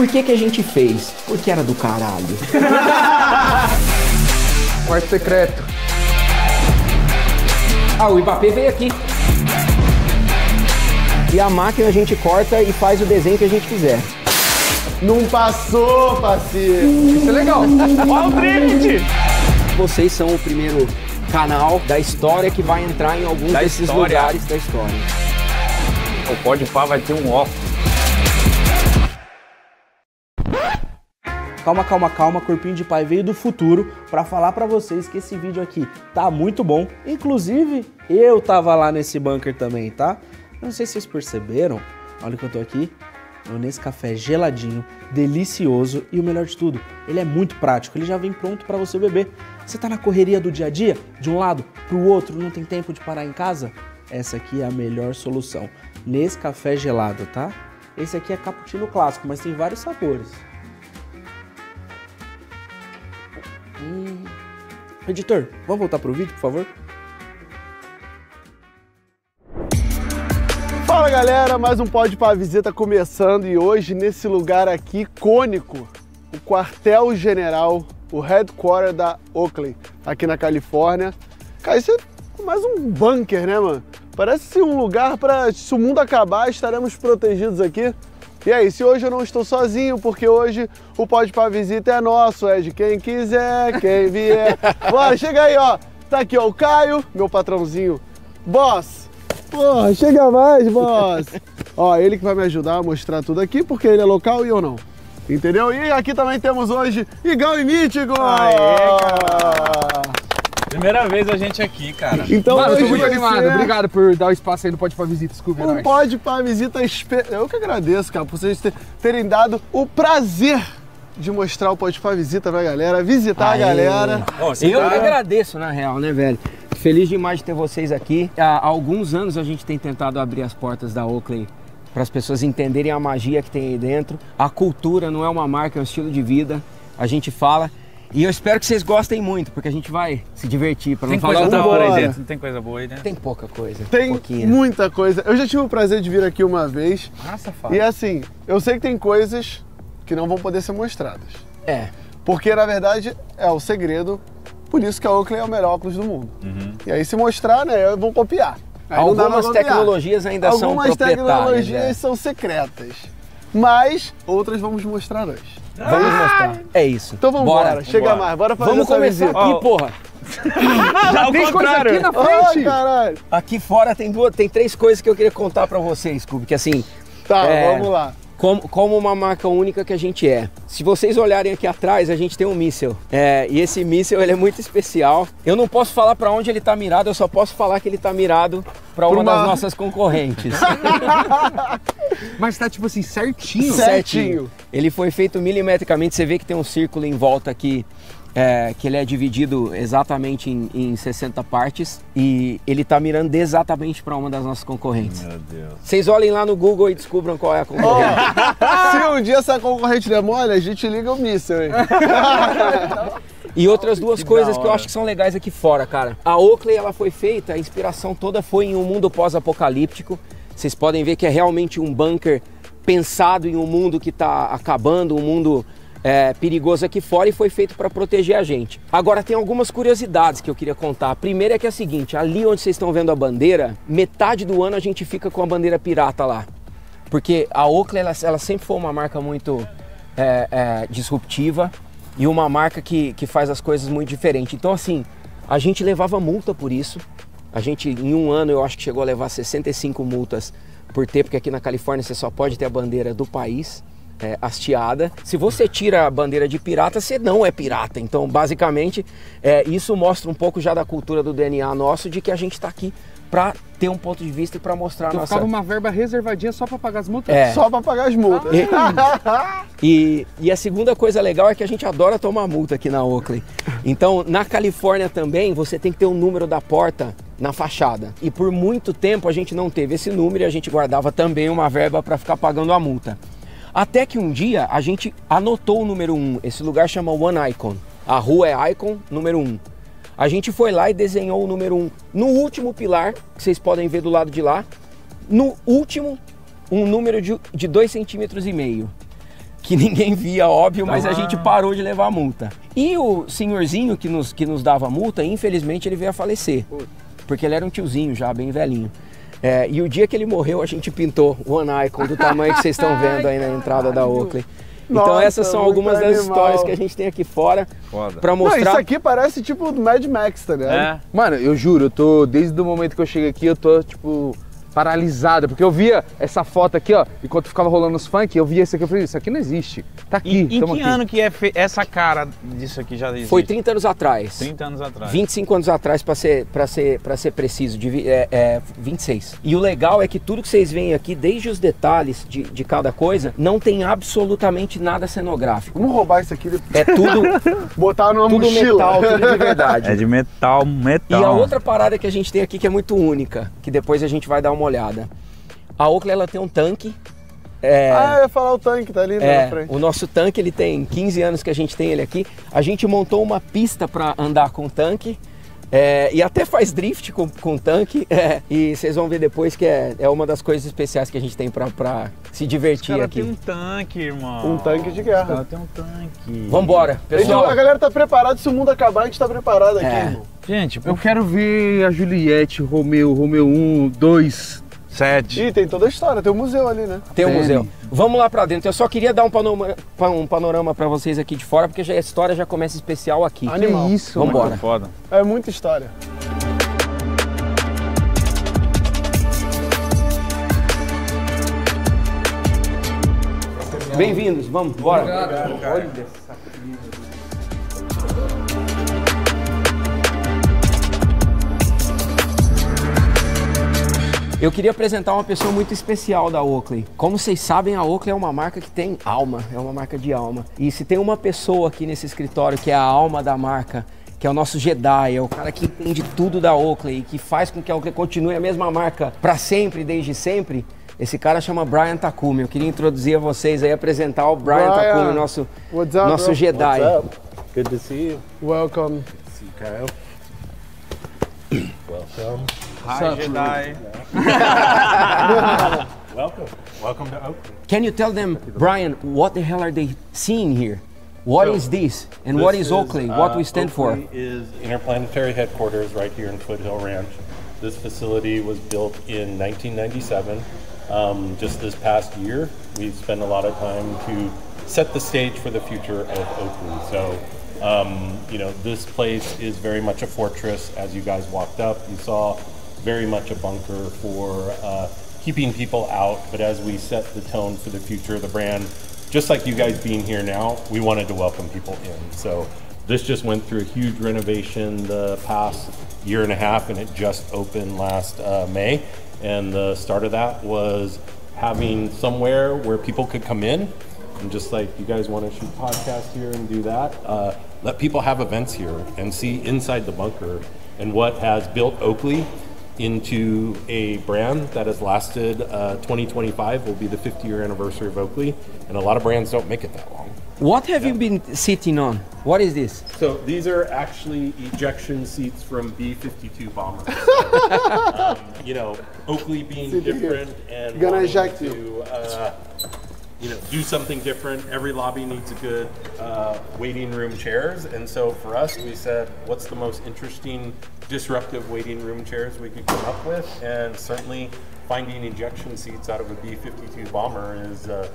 Por que, que a gente fez? Porque era do caralho. Quarto secreto. Ah, o Mbappé veio aqui. E a máquina a gente corta e faz o desenho que a gente quiser. Não passou, parceiro. Isso é legal. Olha o drift! Vocês são o primeiro canal da história que vai entrar em algum Da desses história. lugares da história. O Pode Pá vai ter um óculos. Calma, calma, calma, Corpinho de Pai veio do futuro para falar para vocês que esse vídeo aqui tá muito bom. Inclusive, eu tava lá nesse bunker também, tá? Não sei se vocês perceberam, olha que eu tô aqui, um Nescafé geladinho, delicioso e o melhor de tudo, ele é muito prático, ele já vem pronto para você beber. Você tá na correria do dia a dia, de um lado pro outro, não tem tempo de parar em casa? Essa aqui é a melhor solução. Nescafé gelado, tá? Esse aqui é cappuccino clássico, mas tem vários sabores. Hum. Editor, vamos voltar pro vídeo, por favor? Fala galera, mais um Pode para Visita começando e hoje nesse lugar aqui icônico, o quartel general, o headquarter da Oakley, aqui na Califórnia. Cara, isso é mais um bunker, né, mano? Parece um lugar para se o mundo acabar, estaremos protegidos aqui. E é isso, e hoje eu não estou sozinho, porque hoje o Pode para Visita é nosso, é de quem quiser, quem vier. Bora, chega aí, ó. Tá aqui, ó, o Caio, meu patrãozinho. Boss, Pô, chega mais, boss! Ó, ele que vai me ajudar a mostrar tudo aqui, porque ele é local e eu não. Entendeu? E aqui também temos hoje Igão e Mítico! Aê, Primeira vez a gente aqui, cara. Então Mano, eu tô muito animado. ser Obrigado por dar o espaço aí no Pode Pra Visita, Scooby. Um nóis. pode para visita espe... Eu que agradeço, cara, por vocês ter- terem dado o prazer de mostrar o Pode para Visita pra galera, visitar Aê. a galera. Você Eu tá- agradeço, na real, né, velho? Feliz demais de ter vocês aqui. Há alguns anos a gente tem tentado abrir as portas da Oakley para as pessoas entenderem a magia que tem aí dentro. A cultura não é uma marca, é um estilo de vida. A gente fala. E eu espero que vocês gostem muito, porque a gente vai se divertir. Para não Tem falar coisa da hora aí dentro, não tem coisa boa aí dentro. Tem pouca coisa. Tem pouquinha. muita coisa. Eu já tive o prazer de vir aqui uma vez. Nossa, Fábio. E assim, eu sei que tem coisas que não vão poder ser mostradas. É. Porque na verdade é o segredo, por isso que a Oakley é o melhor óculos do mundo. E aí se mostrar, né, vão copiar. Aí Algumas copiar. tecnologias ainda são Algumas proprietárias. tecnologias é. são secretas. Mas outras vamos mostrar hoje. Vamos mostrar. É isso. Então vamos Bora. embora, chega Vambora. mais, bora fazer Vamos essa começar visita. aqui, Ó. porra. Já ao Tem coisa contrário. aqui na Ai, frente. caralho. Aqui fora tem duas, tem três coisas que eu queria contar pra vocês, Scooby, que assim, Tá, É. vamos lá. Como, como uma marca única que a gente é. Se vocês olharem aqui atrás, a gente tem um míssel. É, e esse míssel ele é muito especial. Eu não posso falar para onde ele está mirado, eu só posso falar que ele está mirado para uma, uma- das nossas concorrentes. Mas tá tipo assim, certinho. Certinho. Ele foi feito milimetricamente. Você vê que tem um círculo em volta aqui. É, que ele é dividido exatamente em, em 60 partes e ele está mirando exatamente para uma das nossas concorrentes. Meu Deus. Vocês olhem lá no Google e descubram qual é a concorrente. Se um dia essa concorrente der mole, a gente liga o míssel, hein? E outras duas Que coisas que eu acho que são legais aqui fora, cara. A Oakley, ela foi feita, a inspiração toda foi em um mundo pós-apocalíptico. Vocês podem ver que é realmente um bunker pensado em um mundo que está acabando, um mundo é, perigoso aqui fora e foi feito para proteger a gente. Agora tem algumas curiosidades que eu queria contar. A primeira é que é a seguinte, ali onde vocês estão vendo a bandeira, metade do ano a gente fica com a bandeira pirata lá. Porque a Oakley, ela, ela sempre foi uma marca muito é, é, disruptiva e uma marca que, que faz as coisas muito diferentes. Então, assim, a gente levava multa por isso. A gente, em um ano, eu acho que chegou a levar 65 multas por ter, porque aqui na Califórnia você só pode ter a bandeira do país. É, hasteada. Se você tira a bandeira de pirata, você não é pirata. Então, basicamente, é, isso mostra um pouco já da cultura do DNA nosso de que a gente está aqui para ter um ponto de vista e para mostrar a Então nossa ficava uma verba reservadinha só pra pagar as multas. É. Só pra pagar as multas. E, e a segunda coisa legal é que a gente adora tomar multa aqui na Oakley. Então, na Califórnia também, você tem que ter o número da porta na fachada. E por muito tempo a gente não teve esse número e a gente guardava também uma verba para ficar pagando a multa. Até que um dia a gente anotou o número 1. Esse lugar chama One Icon. A rua é Icon número 1. A gente foi lá e desenhou o número 1 no último pilar, que vocês podem ver do lado de lá. No último, um número de 2,5 centímetros e meio que ninguém via, óbvio, mas a gente parou de levar a multa. E o senhorzinho que nos, que nos dava a multa, infelizmente, ele veio a falecer. Porque ele era um tiozinho já, bem velhinho. É, e o dia que ele morreu, a gente pintou o One Icon do tamanho que vocês estão vendo aí na entrada da Oakley. Então Nossa, essas são algumas das animal. histórias que a gente tem aqui fora Foda. pra Não, isso mostrar. aqui parece tipo o Mad Max, tá ligado? É. Mano, eu juro, eu tô. Desde o momento que eu cheguei aqui, eu tô, tipo, paralisado. Porque eu via essa foto aqui, ó, enquanto ficava rolando os funk, eu via isso aqui, eu falei, isso aqui não existe. Tá aqui, E, em que aqui. ano que é essa cara disso aqui já existe? Foi 30 anos atrás. 30 anos atrás. 25 anos atrás, para ser, pra ser, pra ser preciso, de, é, é, 26. E o legal é que tudo que vocês veem aqui, desde os detalhes de, de cada coisa, não tem absolutamente nada cenográfico. Vamos roubar isso aqui e É tudo, botar numa tudo mochila. metal, tudo de verdade. É de metal, E metal. a outra parada que a gente tem aqui que é muito única, que depois a gente vai dar uma olhada. A Oakley ela tem um tanque. É, Ah, eu ia falar o tanque, tá ali é, na frente. o nosso tanque ele tem 15 anos que a gente tem ele aqui. A gente montou uma pista para andar com o tanque. é, e até faz drift com, com o tanque. é, e vocês vão ver depois que é, é uma das coisas especiais que a gente tem para se divertir Cara, aqui. tem um tanque, irmão. Um tanque de guerra. Cara, tem um tanque. Vambora, gente- pessoal. a galera tá preparada, se o mundo acabar, a gente tá preparado aqui, É. irmão. Gente, Eu quero ver a Juliette, Romeu, Romeu 1, 2. sete. Ih, tem toda a história, tem um museu ali, né? Tem o Tem. museu. Vamos lá para dentro. Eu só queria dar um panorama, um panorama para vocês aqui de fora, porque já a história já começa especial aqui. Animal. Que isso, Vambora. mano. Foda. É muita história. Bem-vindos, vamos, bora. Eu queria apresentar uma pessoa muito especial da Oakley. Como vocês sabem, a Oakley é uma marca que tem alma, é uma marca de alma. E se tem uma pessoa aqui nesse escritório que é a alma da marca, que é o nosso Jedi, é o cara que entende tudo da Oakley e que faz com que a Oakley continue a mesma marca para sempre, desde sempre, esse cara chama Brian Takumi. Eu queria introduzir a vocês aí, apresentar o Brian, Brian, Takumi, nosso, what's up, nosso bro? Jedi. What's up? Good to see you. Welcome. See you, Kyle. Welcome. Hi, Jedi. Welcome. Welcome to Oakland. Can you tell them, Brian, what the hell are they seeing here? What So, is this? And what This is Oakley? what uh, we stand for? Oakley is Interplanetary Headquarters right here in Foothill Ranch. This facility was built in 1997. Um, just this past year, we've spent a lot of time to set the stage for the future of Oakley. So, um, you know, this place is very much a fortress. As you guys walked up, you saw very much a bunker for uh, keeping people out. But as we set the tone for the future of the brand, just like you guys being here now, we wanted to welcome people in. So this just went through a huge renovation the past year and a half, and it just opened last uh, May. And the start of that was having somewhere where people could come in and just like you guys want to shoot podcast here and do that, uh, let people have events here and see inside the bunker and what has built Oakley into a brand that has lasted. Uh, 2025 will be the 50 year anniversary of Oakley, and a lot of brands don't make it that long. What have you been sitting on? What is this? So these are actually ejection seats from B-52 bombers. um, you know, Oakley being Sit different and gonna wanting eject you. uh, you know, do something different. Every lobby needs a good uh, waiting room chairs, and so for us, we said, what's the most interesting, disruptive waiting room chairs we could come up with, and certainly finding injection seats out of a B-52 bomber is. Uh,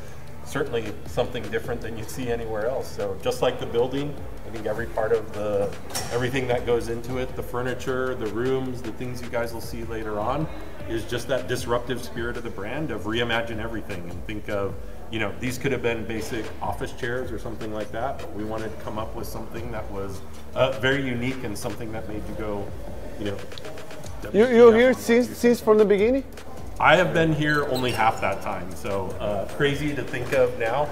certainly something different than you see anywhere else. So just like the building, I think every part of the everything that goes into it, the furniture, the rooms, the things you guys will see later on, is just that disruptive spirit of the brand of reimagine everything and think of you know these could have been basic office chairs or something like that, but we wanted to come up with something that was uh, very unique and something that made you go, you know. You, you're here since, since from the beginning? I have been here only half that time, so uh, crazy to think of now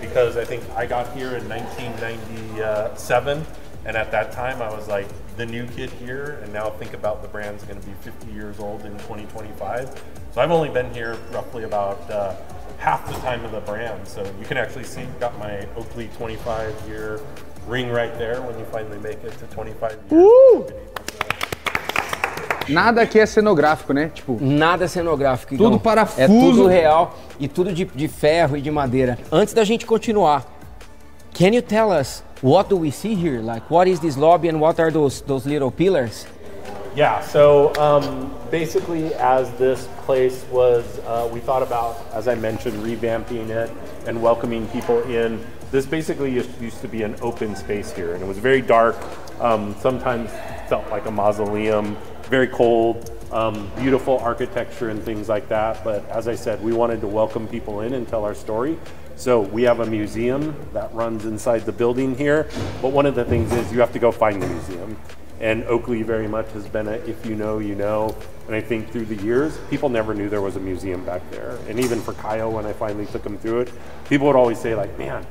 because I think I got here in 1997, and at that time I was like the new kid here, and now think about the brand's going to be 50 years old in 2025. So I've only been here roughly about uh, half the time of the brand. So you can actually see, got my Oakley 25 year ring right there when you finally make it to 25 years. Nada aqui é cenográfico, né? Tipo, Nada cenográfico. Tudo Igão. parafuso. É tudo real e tudo de, de ferro e de madeira. Antes da gente continuar, can you tell us what do we see here? Like, what is this lobby and what are those those little pillars? Yeah, so um, basically, as this place was, uh, we thought about, as I mentioned, revamping it and welcoming people in. This basically used, to be an open space here, and it was very dark. Um, sometimes felt like a mausoleum, very cold, um, beautiful architecture and things like that. But as I said, we wanted to welcome people in and tell our story. So we have a museum that runs inside the building here. But one of the things is you have to go find the museum. And Oakley very much has been a if you know, you know. And I think through the years, people never knew there was a museum back there. And even for Kyle, when I finally took him through it, people would always say, like, man,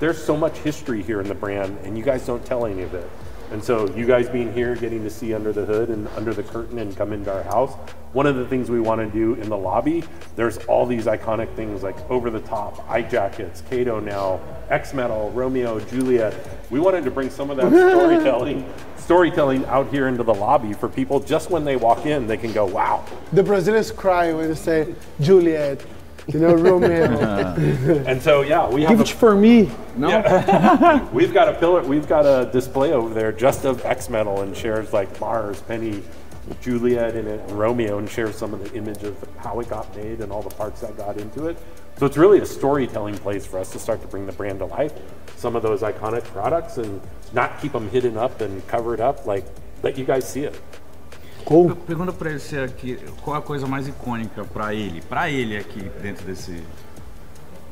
there's so much history here in the brand, and you guys don't tell any of it. And so, you guys being here, getting to see under the hood and under the curtain and come into our house, one of the things we want to do in the lobby, there's all these iconic things like over the top, eye jackets, Kato now, X Metal, Romeo, Juliet. We wanted to bring some of that storytelling. Storytelling out here into the lobby for people just when they walk in, they can go, wow, The Brazilians cry when they say Juliet, you know, Romeo. And so, yeah, we have give a, for me. No? we've got a pillar, we've got a display over there just of X Metal and shares like Mars, Penny, Juliet in it, and Romeo, and shares some of the image of how it got made and all the parts that got into it. So it's really a storytelling place for us to start to bring the brand to life. Some of those iconic products and not keep them hidden up and covered up, like let you guys see it. Eu Pergunta pra ele se aqui, qual a coisa mais icônica pra ele, pra ele aqui dentro desse.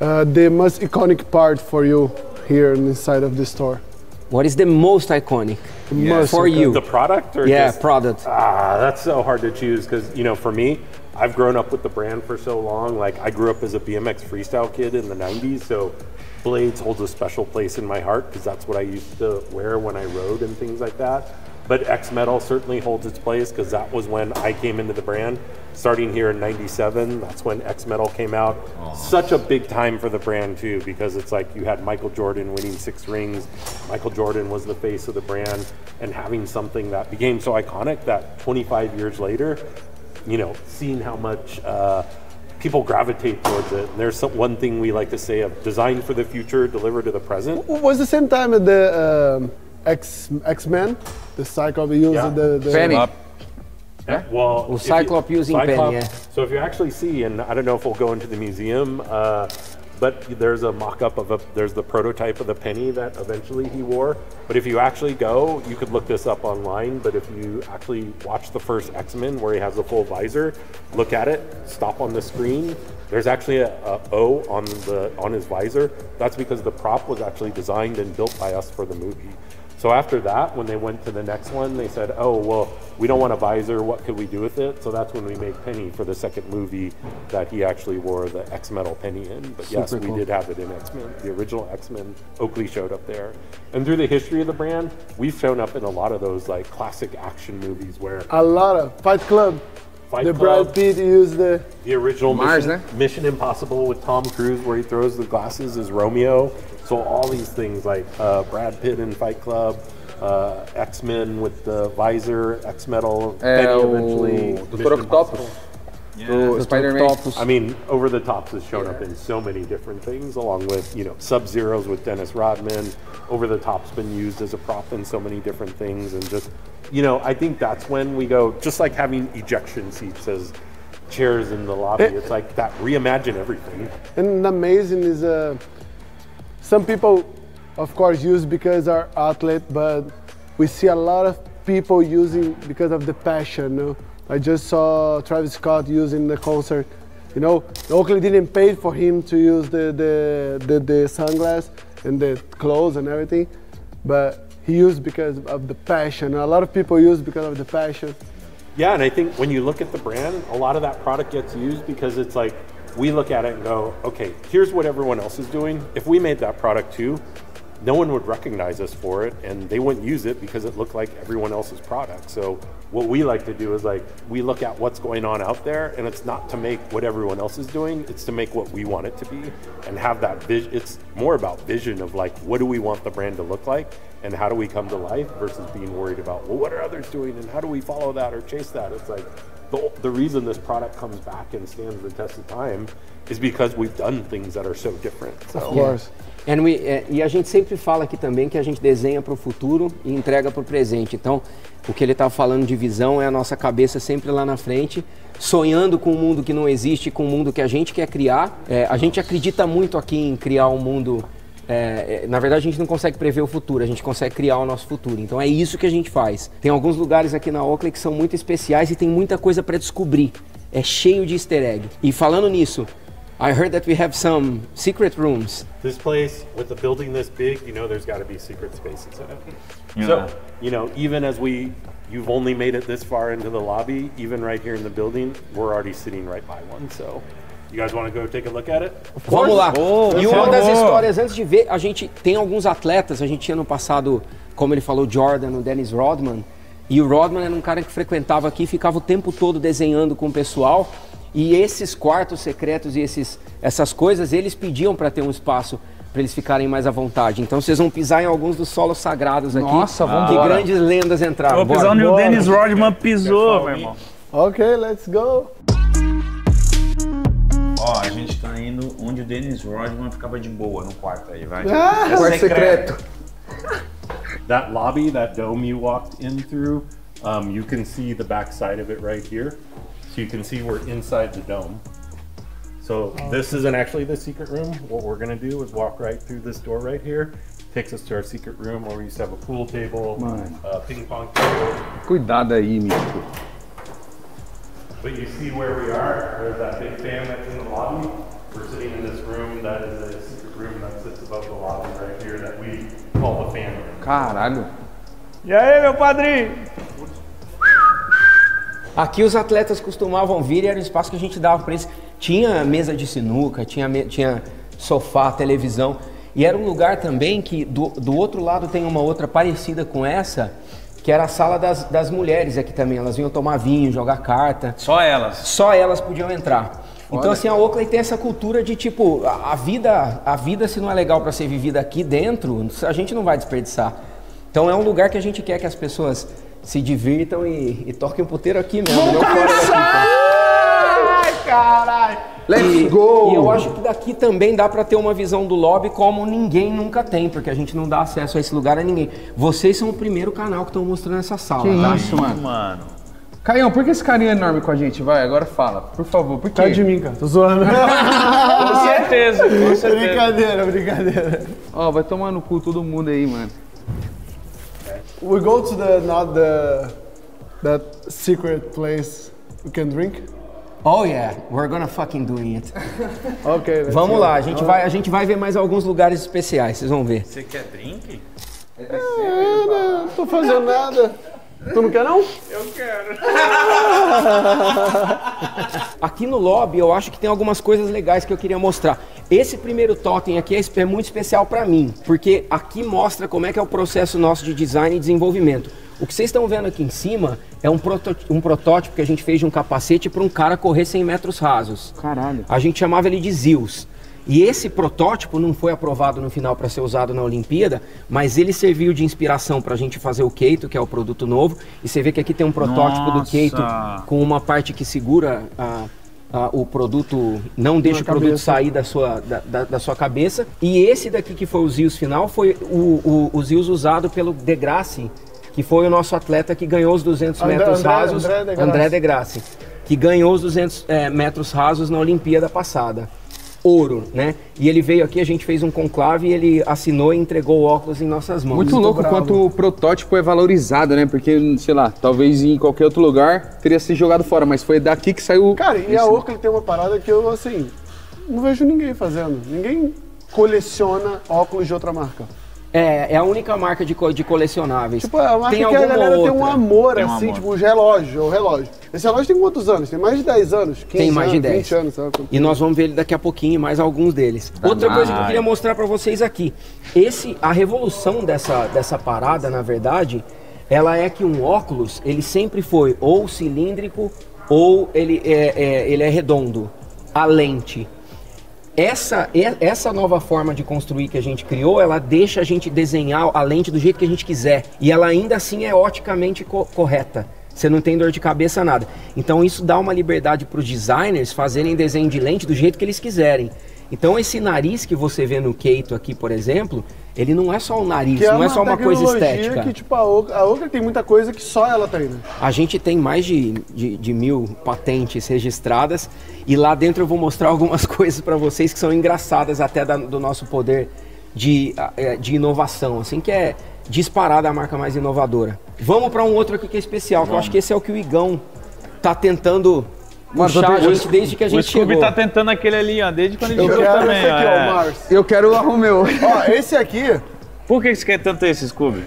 uh, the most iconic part for you here inside of the store. What is the most iconic Most for you? The product or yeah, just, product. Ah, that's so hard to choose because you know, for me, I've grown up with the brand for so long. Like I grew up as a BMX freestyle kid in the '90s, so Blades holds a special place in my heart because that's what I used to wear when I rode and things like that. But X Metal certainly holds its place because that was when I came into the brand. Starting here in '97, that's when X Metal came out. Such a big time for the brand too, because it's like you had Michael Jordan winning six rings. Michael Jordan was the face of the brand, and having something that became so iconic that 25 years later, you know, seeing how much uh, people gravitate towards it. And there's some, one thing we like to say of design for the future, deliver to the present. Was the same time at the um, X X Men, the Cyclops used Yeah. the, the Penny. Well, Well, if Cyclop using pen, Cyclop- yeah. So if you actually see, and I don't know if we'll go into the museum, uh, but there's a mock-up of a, there's the prototype of the penny that eventually he wore. But if you actually go, you could look this up online. But if you actually watch the first X-Men where he has the full visor, look at it, stop on the screen. There's actually a, a O on the on his visor. That's because the prop was actually designed and built by us for the movie. So after that, when they went to the next one, they said, "Oh, well, we don't want a visor. What could we do with it?" So that's when we made Penny for the second movie that he actually wore the X Metal Penny in. But yes, Super we cool. did have it in X Men. The original X Men, Oakley showed up there. And through the history of the brand, we've shown up in a lot of those like classic action movies where a lot of Fight Club. Fight the Club, Brad Pitt used the the original Mars, Mission, né? Mission Impossible with Tom Cruise, where he throws the glasses, is Romeo. So all these things like uh, Brad Pitt in Fight Club, uh, X Men with the visor, X Metal, É Penny eventually. Dr. Mission Octopus. Impossible. Do Spider-Man. I mean, Over the Tops has shown up in so many different things, along with you know Sub Zeros with Dennis Rodman. Over the Top's been used as a prop in so many different things, and just you know, I think that's when we go. Just like having ejection seats as chairs in the lobby, Eh. it's like that. Reimagine everything. And amazing is uh, some people, of course, use because are athlete, but we see a lot of people using because of the passion. You know? I just saw Travis Scott using the concert. You know, Oakley didn't pay for him to use the the, the, the sunglasses and the clothes and everything, but he used because of the passion. A lot of people use because of the passion. Yeah, and I think when you look at the brand, a lot of that product gets used because it's like we look at it and go, okay, here's what everyone else is doing. If we made that product too, no one would recognize us for it and they wouldn't use it because it looked like everyone else's product. So what we like to do is like we look at what's going on out there and it's not to make what everyone else is doing, it's to make what we want it to be and have that vision. It's more about vision of like what do we want the brand to look like and how do we come to life versus being worried about well what are others doing and how do we follow that or chase that it's like the, the reason this product comes back and stands the test of time is because we've done things that are so different so Of course. We- é, e a gente sempre fala aqui também que a gente desenha para o futuro e entrega para o presente. Então, o que ele estava falando de visão é a nossa cabeça sempre lá na frente, sonhando com um mundo que não existe, com um mundo que a gente quer criar. É, a gente acredita muito aqui em criar um mundo. é, é, na verdade, a gente não consegue prever o futuro, a gente consegue criar o nosso futuro. Então, é isso que a gente faz. Tem alguns lugares aqui na Oakley que são muito especiais e tem muita coisa para descobrir. É cheio de easter egg. E falando nisso, I heard that we have some secret rooms. This place, with a building this big, you know there's got to be secret spaces in it. Yeah. So, you know, even as we, you've only made it this far into the lobby, even right here in the building, we're already sitting right by one. So, you guys want to go take a look at it? Vamos lá. e uma das histórias, antes de ver, a gente tem alguns atletas, a gente tinha no passado, como ele falou, Jordan, o Dennis Rodman. E o Rodman era um cara que frequentava aqui, ficava o tempo todo desenhando com o pessoal. E esses quartos secretos e esses, essas coisas, eles pediam para ter um espaço para eles ficarem mais à vontade. Então vocês vão pisar em alguns dos solos sagrados aqui. Nossa, Que vambora. grandes lendas entraram. Eu vou pisar onde o. Dennis Rodman pisou, meu irmão. Ok, let's go. Ó, a gente tá indo onde o Dennis Rodman ficava de boa no quarto aí, vai. Ah, É Quarto secreto. That lobby, that dome you walked in through, um, you can see the back side of it right here. So you can see we're inside the dome. So oh, this isn't actually the secret room. What we're gonna do is walk right through this door right here. Takes us to our secret room where we used to have a pool table, a ping pong table. Cuidado aí, Mítico. But you see where we are. There's that big fan that's in the lobby. We're sitting in this room. That is a secret room that sits above the lobby right here that we call the fan room. Caralho. E aí, meu padrinho? Aqui os atletas costumavam vir e era o espaço que a gente dava para eles. Tinha mesa de sinuca, tinha, tinha sofá, televisão. E era um lugar também que do, do outro lado tem uma outra parecida com essa, que era a sala das, das mulheres aqui também. Elas vinham tomar vinho, jogar carta. Só elas. Só elas podiam entrar. Então assim, a Oakley tem essa cultura de tipo, a, a vida, a vida se não é legal para ser vivida aqui dentro, a gente não vai desperdiçar. Então é um lugar que a gente quer que as pessoas se divirtam e, e toquem o puteiro aqui mesmo, fora daqui. tá? Ai, caralho. Let's E, go! e eu acho que daqui também dá para ter uma visão do lobby como ninguém nunca tem, porque a gente não dá acesso a esse lugar a ninguém. Vocês são o primeiro canal que estão mostrando essa sala, Que tá? isso, mano. Mano. Caião, por que esse carinha é enorme com a gente? Vai, agora fala, por favor. Por quê? Cai de mim, cara. Tô zoando. Com certeza, com certeza. brincadeira, brincadeira. Ó, vai tomar no cu todo mundo aí, mano. We go to the not the that secret place we can drink. Oh yeah, we're gonna fucking do it. Ok. let's Vamos go. lá, a gente, vai, a gente vai ver mais alguns lugares especiais, vocês vão ver. Você quer drink? É, não tô fazendo nada. Tu não quer não? Aqui no lobby eu acho que tem algumas coisas legais que eu queria mostrar. Esse primeiro totem aqui é, é muito especial para mim, porque aqui mostra como é que é o processo nosso de design e desenvolvimento. O que vocês estão vendo aqui em cima é um, proto- um protótipo que a gente fez de um capacete para um cara correr 100 metros rasos. Caralho. A gente chamava ele de Zeus. E esse protótipo não foi aprovado no final para ser usado na Olimpíada, mas ele serviu de inspiração para a gente fazer o Keito, que é o produto novo. E você vê que aqui tem um protótipo do Nossa! Keito com uma parte que segura a- a- o produto, não deixa o produto cabeça. sair da sua, da, da- da sua cabeça. E esse daqui que foi o Zeus final foi o, o, o Zeus usado pelo Degrassi, que foi o nosso atleta que ganhou os 200 André- metros André- rasos. André Degrassi. André Degrassi, que ganhou os 200 eh, metros rasos na Olimpíada passada. Ouro, né? E ele veio aqui, a gente fez um conclave e ele assinou e entregou o óculos em nossas mãos. Muito louco bravo. quanto o protótipo é valorizado, né? Porque, sei lá, talvez em qualquer outro lugar teria sido jogado fora, mas foi daqui que saiu. Cara, e a Oakley tem uma parada que eu, assim, não vejo ninguém fazendo. Ninguém coleciona óculos de outra marca. É, é a única marca de, co- de colecionáveis. Tipo, é uma marca tem que a galera tem um outra? amor, Tem um assim, amor. tipo, os relógios, o relógio. Esse relógio tem quantos anos? Tem mais de 10 anos? 15 Tem mais de anos, 10. 20 anos, sabe? E nós vamos ver ele daqui a pouquinho, mais alguns deles. Outra coisa que eu queria mostrar pra vocês aqui. Esse, a revolução dessa, dessa parada, na verdade, ela é que um óculos, ele sempre foi ou cilíndrico ou ele é, é- ele é redondo. A lente. Essa, essa nova forma de construir que a gente criou, ela deixa a gente desenhar a lente do jeito que a gente quiser. E ela ainda assim é oticamente co- correta. Você não tem dor de cabeça, nada. Então isso dá uma liberdade para os designers fazerem desenho de lente do jeito que eles quiserem. Então esse nariz que você vê no Keito aqui, por exemplo, ele não é só um nariz, Que não é só uma coisa estética. que, tipo, a Oakley, a Oakley tem muita coisa que só ela tem, né? A gente tem mais de, de, de mil patentes registradas e lá dentro eu vou mostrar algumas coisas para vocês que são engraçadas até da- do nosso poder de, eh, de inovação, assim que é disparada a marca mais inovadora. Vamos para um outro aqui que é especial, que eu acho que esse é o que o Igão tá tentando Mano, puxar a gente desde que a O gente Scooby chegou. tá tentando aquele ali, ó, desde quando ele Eu chegou quero também. esse aqui, ó, ó, é. Mars. Eu quero o Romeu. Ó, esse aqui, Por que você quer tanto esse, Scooby?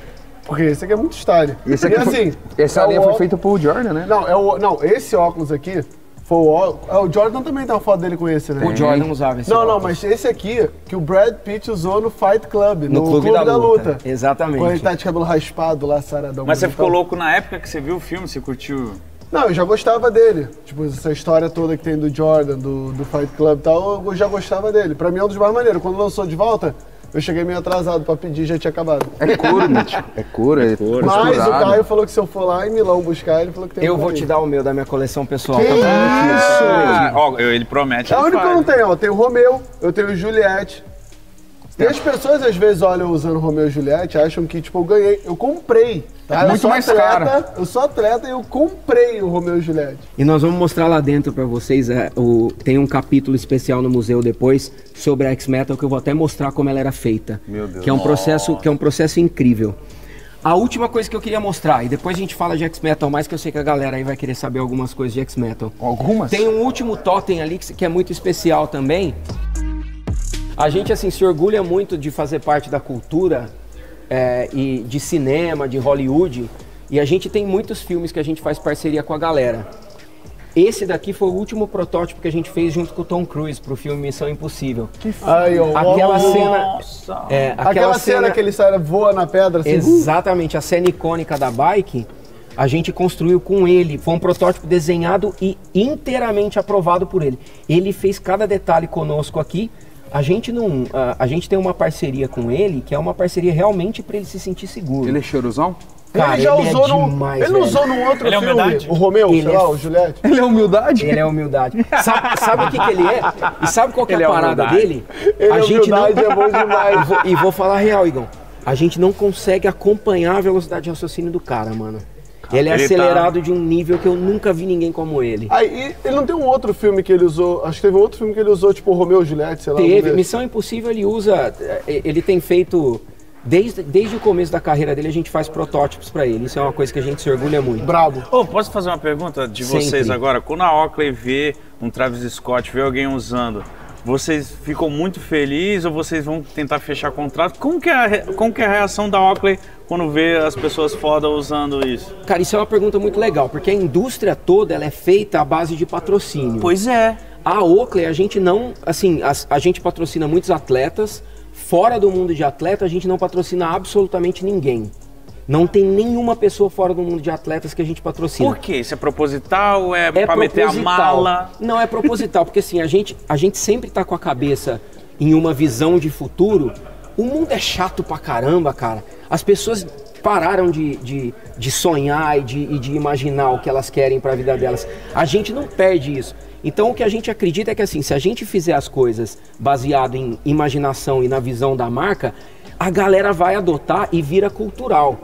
porque esse aqui é muito style. Esse aqui e foi- assim, essa é o linha foi feita por Jordan, né? Não, é o, não, esse óculos aqui foi o óculos. O Jordan também tem uma foto dele com esse, né? O Jordan usava esse Não, não, óculos. mas esse aqui que o Brad Pitt usou no Fight Club, no, no Clube, da, Luta. Exatamente. Quando ele tá de cabelo raspado lá, saradão. Mas você ficou louco na época que você viu o filme, você curtiu? Não, eu já gostava dele. Tipo, essa história toda que tem do Jordan, do, do Fight Club e tal, eu já gostava dele. Pra mim é um dos mais maneiros. Quando lançou de volta, eu cheguei meio atrasado pra pedir, já tinha acabado. É couro, Mitch. É couro, é couro. Mas o Caio falou que se eu for lá em Milão buscar, ele falou que tem Eu um vou te dar o meu da minha coleção pessoal. Que tá bom? isso? Ah, ó, ele promete. É o único que eu não tenho, ó. Eu tenho o Romeu, eu tenho o Juliette. E as pessoas às vezes olham usando Romeu e Juliette, acham que, tipo, eu ganhei. Eu comprei. Tá? eu muito sou mais atleta, caro. Eu sou atleta e eu comprei o Romeu e Juliette. E nós vamos mostrar lá dentro pra vocês. é, o, tem um capítulo especial no museu depois sobre a X-Metal que eu vou até mostrar como ela era feita. Meu Deus. Que é um processo, que é um processo incrível. A última coisa que eu queria mostrar, e depois a gente fala de X-Metal mais, que eu sei que a galera aí vai querer saber algumas coisas de X-Metal. Algumas? Tem um último totem ali que, que é muito especial também. A gente assim se orgulha muito de fazer parte da cultura é, e de cinema, de Hollywood, e a gente tem muitos filmes que a gente faz parceria com a galera. Esse daqui foi o último protótipo que a gente fez junto com o Tom Cruise pro filme Missão Impossível. Aí, ó. Aquela cena, é, Aquela, cena, que ele sai, voa na pedra assim. Exatamente, a cena icônica da bike, a gente construiu com ele. Foi um protótipo desenhado e inteiramente aprovado por ele. Ele fez cada detalhe conosco aqui. A gente não, a, a gente tem uma parceria com ele, que é uma parceria realmente para ele se sentir seguro. Ele é cheirosão? Cara, ele já ele é usou num. demais, ele não velho. usou num outro Ele é filme. humildade? O Romeu, Ele sei é lá, o Juliette. Ele é humildade? Ele é humildade. Sabe, sabe o que, que ele é? E sabe qual que é Ele a é parada humildade. dele? Ele a é gente não. humildade, é bom demais. E vou, e vou falar real, Igão. A gente não consegue acompanhar a velocidade de raciocínio do cara, mano. Ele é Ele tá- acelerado de um nível que eu nunca vi ninguém como ele. Aí, e ele não tem um outro filme que ele usou. Acho que teve um outro filme que ele usou, tipo Romeu e Juliette, sei lá. Teve. Missão Impossível ele usa, eh, ele tem feito desde, desde o começo da carreira dele a gente faz protótipos pra ele. Isso é uma coisa que a gente se orgulha muito. Brabo. Ô, posso fazer uma pergunta de Sempre. vocês agora? Quando a Oakley vê um Travis Scott, vê alguém usando, vocês ficam muito felizes ou vocês vão tentar fechar contrato? Como que é a, como que é a reação da Oakley quando vê as pessoas foda usando isso? Cara, isso é uma pergunta muito legal, porque a indústria toda ela é feita à base de patrocínio. Pois é. A Oakley, a gente não, assim, as- a, gente patrocina muitos atletas. Fora do mundo de atleta, a gente não patrocina absolutamente ninguém. Não tem nenhuma pessoa fora do mundo de atletas que a gente patrocina. Por quê? Isso é proposital? É, É pra meter a mala? Não é proposital, porque assim, a gente, a gente sempre tá com a cabeça em uma visão de futuro. O mundo é chato pra caramba, cara. As pessoas pararam de, de, de sonhar e de, e de imaginar o que elas querem pra vida delas. A gente não perde isso. Então o que a gente acredita é que assim, se a gente fizer as coisas baseado em imaginação e na visão da marca, a galera vai adotar e vira cultural.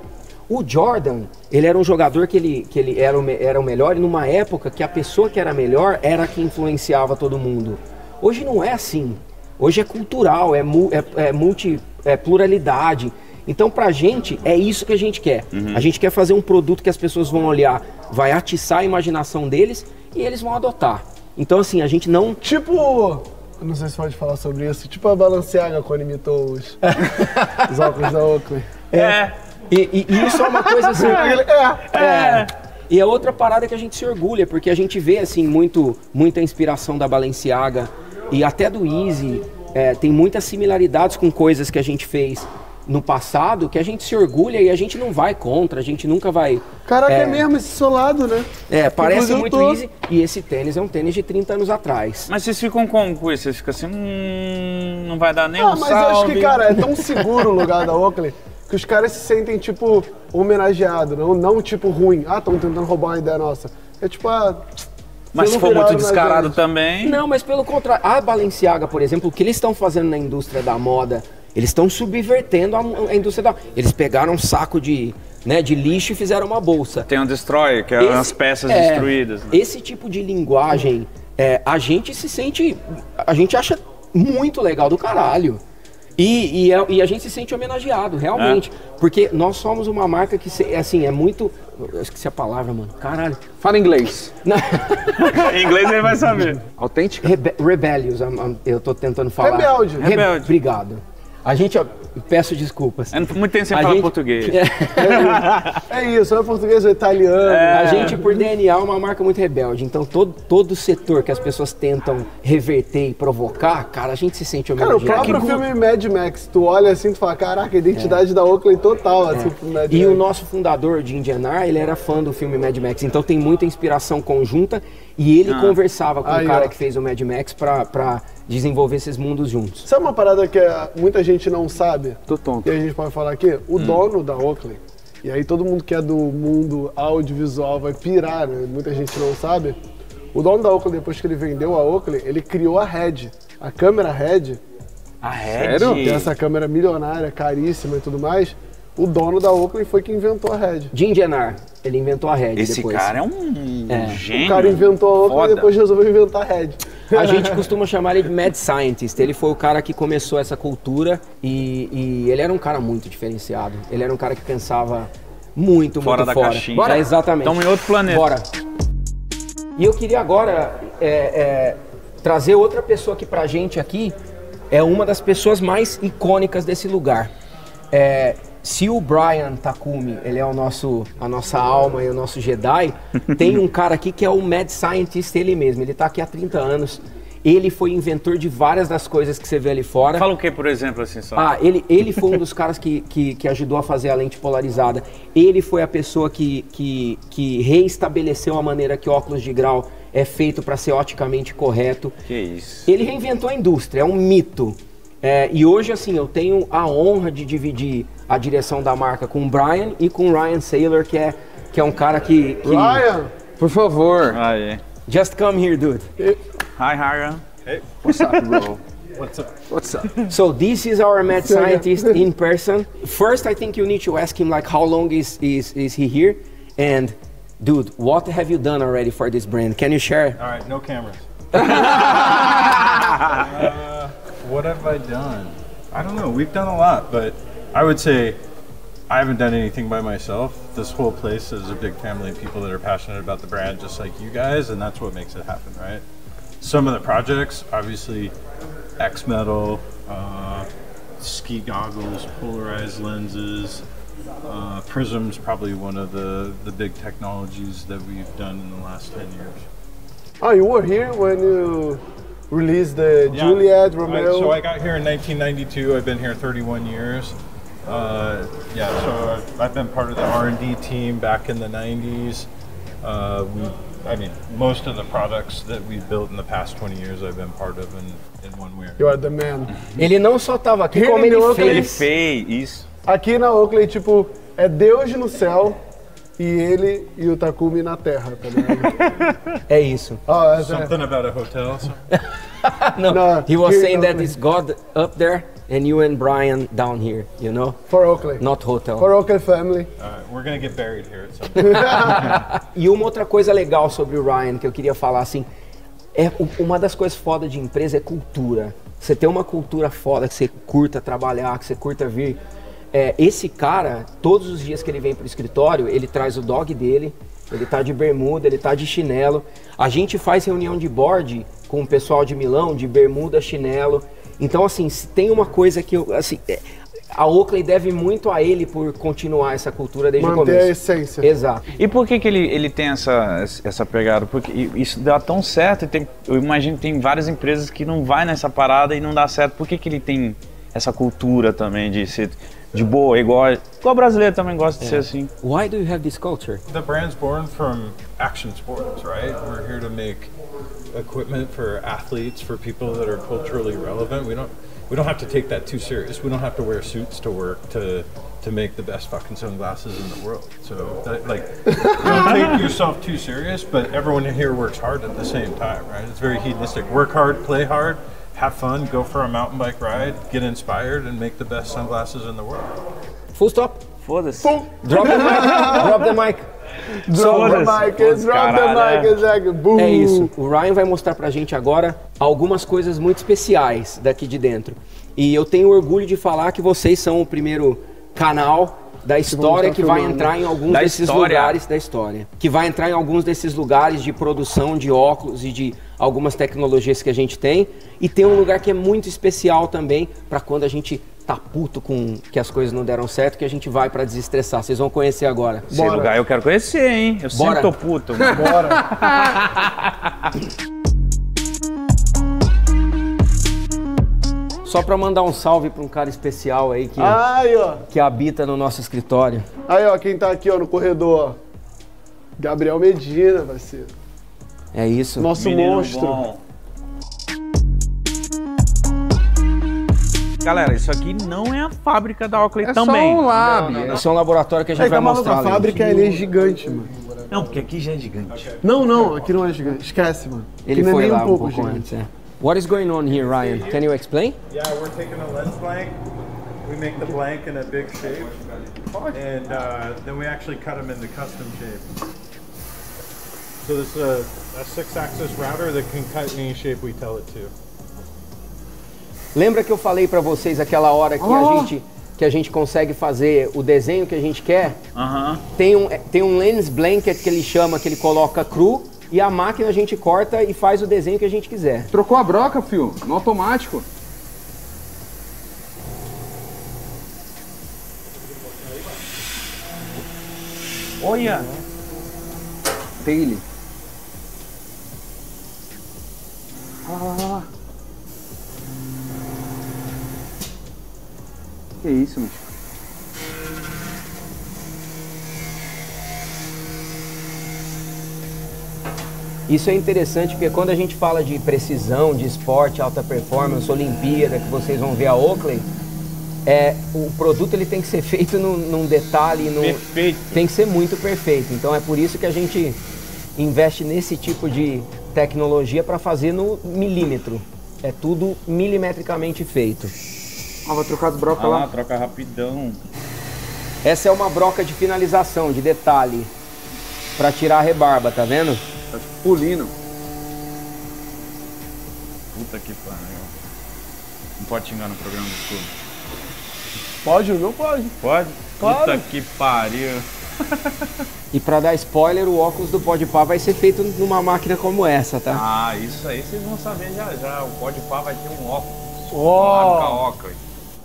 O Jordan, ele era um jogador que ele, que ele era, o, era o melhor e numa época que a pessoa que era melhor era a que influenciava todo mundo. Hoje não é assim. Hoje é cultural, é, mu- é, é multi, é pluralidade. Então pra gente é isso que a gente quer. A gente quer fazer um produto que as pessoas vão olhar, vai atiçar a imaginação deles e eles vão adotar. Então assim, a gente não Tipo. Não sei se pode falar sobre isso. Tipo a Balenciaga quando imitou os, os óculos da Oakley. É. E, e- e isso é uma coisa assim. É, É. E é outra parada que a gente se orgulha, porque a gente vê assim muito, muita inspiração da Balenciaga e até do Easy. é, tem muitas similaridades com coisas que a gente fez. no passado que a gente se orgulha e a gente não vai contra, a gente nunca vai. Caraca, é, é, mesmo esse solado, né? É, parece muito tô- easy. E esse tênis é um tênis de 30 anos atrás. Mas vocês ficam como com isso? Vocês ficam assim, hum, não vai dar nem Ah, um mas eu acho salve. que, cara, é tão seguro o lugar da Oakley que os caras se sentem, tipo, homenageados, não, não tipo ruim. Ah, estão tentando roubar uma ideia nossa. É tipo, ah. Mas se for muito descarado também... Não, mas pelo contrário, a Balenciaga, por exemplo, o que eles estão fazendo na indústria da moda, eles estão subvertendo a, a indústria da. Eles pegaram um saco de, né, de lixo e fizeram uma bolsa. Tem um destroyer, que é Esse- as peças é, destruídas. né? Esse tipo de linguagem, é, a gente se sente. A gente acha muito legal do caralho. E, e, é- e a gente se sente homenageado, realmente. Porque nós somos uma marca que, se- assim, é muito. Eu esqueci a palavra, mano. Caralho. Fala inglês. Em inglês ele vai saber. Autêntico? Rebe rebellious, I'm- I'm- eu tô tentando falar. Rebelde. Re- Rebelde. Obrigado. A gente, ó, peço desculpas. É muito tempo sem falar gente- português. É isso, ou é português ou italiano. A gente, por DNA, é uma marca muito rebelde. Então, todo, todo setor que as pessoas tentam reverter e provocar, cara, a gente se sente Cara, o homenageado. próprio filme Mad Max, tu olha assim e tu fala, caraca, a identidade da Oakley total, assim, pro Mad É. E o nosso fundador de Indianar, ele era fã do filme Mad Max, então tem muita inspiração conjunta e ele conversava com Aí, o cara ó. que fez o Mad Max pra, pra desenvolver esses mundos juntos. Sabe uma parada que é, muita gente não sabe? Tô tonto. que a gente pode falar aqui, o dono da Oakley, e aí todo mundo que é do mundo audiovisual vai pirar, né? Muita gente não sabe. O dono da Oakley, depois que ele vendeu a Oakley, ele criou a Red. A câmera Red, A Sério? que é essa câmera milionária, caríssima e tudo mais, o dono da Oakley foi que inventou a Red. De Indianar, ele inventou a Red Esse depois. cara é um É. gênio. O cara inventou a Oakley Foda. e depois resolveu inventar a Red. A gente costuma chamar ele de Mad Scientist. Ele foi o cara que começou essa cultura e, e ele era um cara muito diferenciado. Ele era um cara que pensava muito, Fora muito da fora. caixinha. Bora, exatamente. Estamos em outro planeta. Bora. E eu queria agora é, é, trazer outra pessoa aqui pra gente aqui. É uma das pessoas mais icônicas desse lugar. É, se o Brian Takumi, ele é o nosso, a nossa alma e o nosso Jedi, tem um cara aqui que é o Mad Scientist ele mesmo. Ele tá aqui há 30 anos. Ele foi inventor de várias das coisas que você vê ali fora. Fala o que, por exemplo, assim, só? Ah, ele, ele foi um dos caras que, que, que ajudou a fazer a lente polarizada. Ele foi a pessoa que, que, que reestabeleceu a maneira que óculos de grau é feito para ser oticamente correto. Que isso. Ele reinventou a indústria, é um mito. É, e hoje, assim, eu tenho a honra de dividir a direção da marca com o Brian e com o Ryan Saylor, que é, que é um cara que, que- Ryan, Por favor. Aí. Just come here, dude. Hi, Ryan. What's up, bro? What's up? What's up? So this is our mad scientist in person. First, I think you need to ask him like how long is is, is he here, and dude, what have you done already for this brand? Can you share? All right, no cameras. uh, what have I done? I don't know. We've done a lot, but I would say I haven't done anything by myself. This whole place is a big family of people that are passionate about the brand, just like you guys, and that's what makes it happen, right? Some of the projects, obviously, X Metal, uh, ski goggles, polarized lenses. Uh, Prism's probably one of the, the big technologies that we've done in the last 10 years. oh, you were here when you released the Yeah. Juliet I- so I got here in 1992. I've been here 31 years. Uh, yeah, so I've, I've been part of the R&D team back in the 90s. Uh, we, I mean, most of the products that we've built in the past 20 years, I've been part of in, in one way or you are the man. Ele não só tava aqui, Ele como ele não- Ele fez. fez isso. Aqui na Oakley, tipo, é Deus no céu e ele e o Takumi na terra, tá ligado? É isso. Ó, essa é- Something about a hotel. so- No, No, he was saying that it's God up there and you and Brian down here. You know, for Oakley. not hotel. For Oakley family. All right, we're to get buried here at some point. E uma outra coisa legal sobre o Ryan que eu queria falar assim, é uma das coisas foda de empresa é cultura. Você ter uma cultura foda que você curta trabalhar, que você curta vir. É, esse cara, todos os dias que ele vem pro escritório, ele traz o dog dele, ele tá de bermuda, ele tá de chinelo. A gente faz reunião de board com o pessoal de Milão, de bermuda, chinelo. Então, assim, se tem uma coisa que eu. Assim, é, a Oakley deve muito a ele por continuar essa cultura desde o Manter começo. a essência. Exato. E por que, que ele, ele tem essa, essa pegada? Porque isso dá tão certo. E tem, eu imagino que tem várias empresas que não vai nessa parada e não dá certo. Por que, que ele tem essa cultura também de ser de boa, igual, igual brasileiro também gosta de ser assim. Why do you have this culture? The brand's born from action sports, right? We're here to make equipment for athletes, for people that are culturally relevant. We don't we don't have to take that too serious. We don't have to wear suits to work to to make the best fucking sunglasses in the world. So that, like don't take yourself too serious, but everyone here works hard at the same time, right? It's very hedonistic. Work hard, play hard, have fun, go for a mountain bike ride, get inspired and make the best sunglasses in the world. Full stop. Foda-se. Drop the mic. Drop the mic. Drop the mic, drop the mic, é. exactly. Boom. É isso. O Ryan vai mostrar pra gente agora algumas coisas muito especiais daqui de dentro. E eu tenho orgulho de falar que vocês são o primeiro canal da história estar que vai entrar em alguns Da desses história. lugares da história. Que vai entrar em alguns desses lugares de produção de óculos e de algumas tecnologias que a gente tem. E tem um lugar que é muito especial também para quando a gente tá puto com que as coisas não deram certo, que a gente vai para desestressar. Vocês vão conhecer agora. Esse lugar eu quero conhecer, hein? Eu Bora. sempre tô puto. mano. Só para mandar um salve para um cara especial aí que, Aí, ó. que habita no nosso escritório. Aí, ó, quem tá aqui, ó, no corredor, ó. Gabriel Medina, parceiro. É isso. Nosso Menino monstro. bom. Galera, isso aqui não é a fábrica da Oakley É também. só um lab. Esse é um laboratório que a gente É, vai calma, mostrar a ali. fábrica ele é gigante, mano. Não, porque aqui já é gigante. Não, não, aqui não é gigante. Esquece, mano. Ele Aqui não é foi nem lá um um pouco pouco gigante. antes, é. What is going on here, Ryan? Can you explain? Yeah, we're taking a lens blank. We make the blank in a big shape, and uh, then we actually cut them into custom shape. So this is a, a six-axis router that can cut any shape we tell it to. Lembra que eu falei pra vocês aquela hora que a gente que a gente consegue fazer o desenho que a gente quer? Aham. Tem um, tem um lens blanket que ele chama, que ele coloca cru e a máquina a gente corta e faz o desenho que a gente quiser. Trocou a broca, fio, no automático. Olha, Taile. Olha lá, olha lá. Que isso, bicho? Isso é interessante porque quando a gente fala de precisão, de esporte, alta performance, Olimpíada, que vocês vão ver a Oakley, é, o produto ele tem que ser feito num, num detalhe, num, perfeito. tem que ser muito perfeito. Então é por isso que a gente investe nesse tipo de tecnologia para fazer no milímetro. É tudo milimetricamente feito. Ó, vou trocar as brocas lá, lá. troca rapidão. Essa é uma broca de finalização, de detalhe, para tirar a rebarba, tá vendo? Tá pulindo. Puta que pariu. Não pode xingar no programa de estudo. Pode ou não pode? Pode? Claro. Puta que pariu. E para dar spoiler, o óculos do Podpah vai ser feito numa máquina como essa, tá? Ah, isso aí vocês vão saber já já. O Pode Pá vai ter um óculos. Ó. Marca Oakley.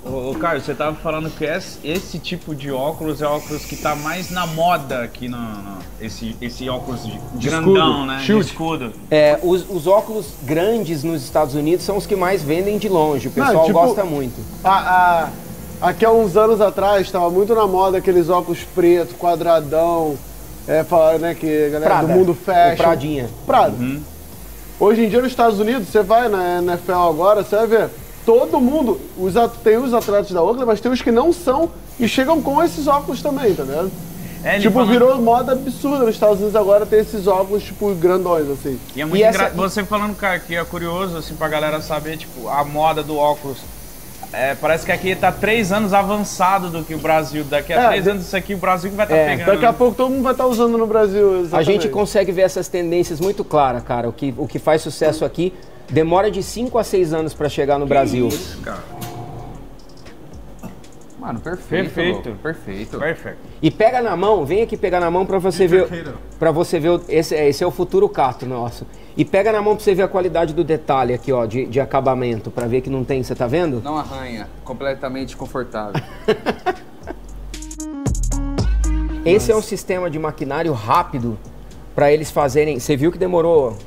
Ô, ô, Carlos, você tava falando que esse, esse tipo de óculos é o óculos que tá mais na moda aqui no, no- esse, esse óculos de, grandão, escudo. né? De escudo. É, os, os óculos grandes nos Estados Unidos são os que mais vendem de longe. O pessoal tipo- gosta muito. A, a, aqui há uns anos atrás estava muito na moda aqueles óculos preto, quadradão. É, falaram, né, que a galera Prada, do mundo fashion. Pradinha. Prada. Hoje em dia nos Estados Unidos, você vai na NFL agora, você vai ver, todo mundo, os, at- tem os atletas da Oakley, mas tem os que não são e chegam com esses óculos também, tá vendo? É, tipo, falando- virou moda absurda nos Estados Unidos agora ter esses óculos, tipo, grandões, assim. E é muito E essa-. Você falando, cara, que é curioso, assim, pra galera saber, tipo, a moda do óculos. É, parece que aqui tá três anos avançado do que o Brasil. Daqui a É, três de- anos isso aqui o Brasil que vai estar É, pegando. Daqui a pouco todo mundo vai estar usando no Brasil, exatamente. A gente consegue ver essas tendências muito claras, cara. O que, o que faz sucesso aqui demora de 5 a 6 anos para chegar no Brasil. Isso, cara. Mano, perfeito. Perfeito. louco, Perfeito. Perfect. E pega na mão, vem aqui pegar na mão para você ver, para você ver esse, é- esse é o futuro cato nosso. E pega na mão para você ver a qualidade do detalhe aqui, ó, de, de acabamento, para ver que não tem, você tá vendo? Não arranha. Completamente confortável. Esse é um sistema de maquinário rápido para eles fazerem. Você viu que demorou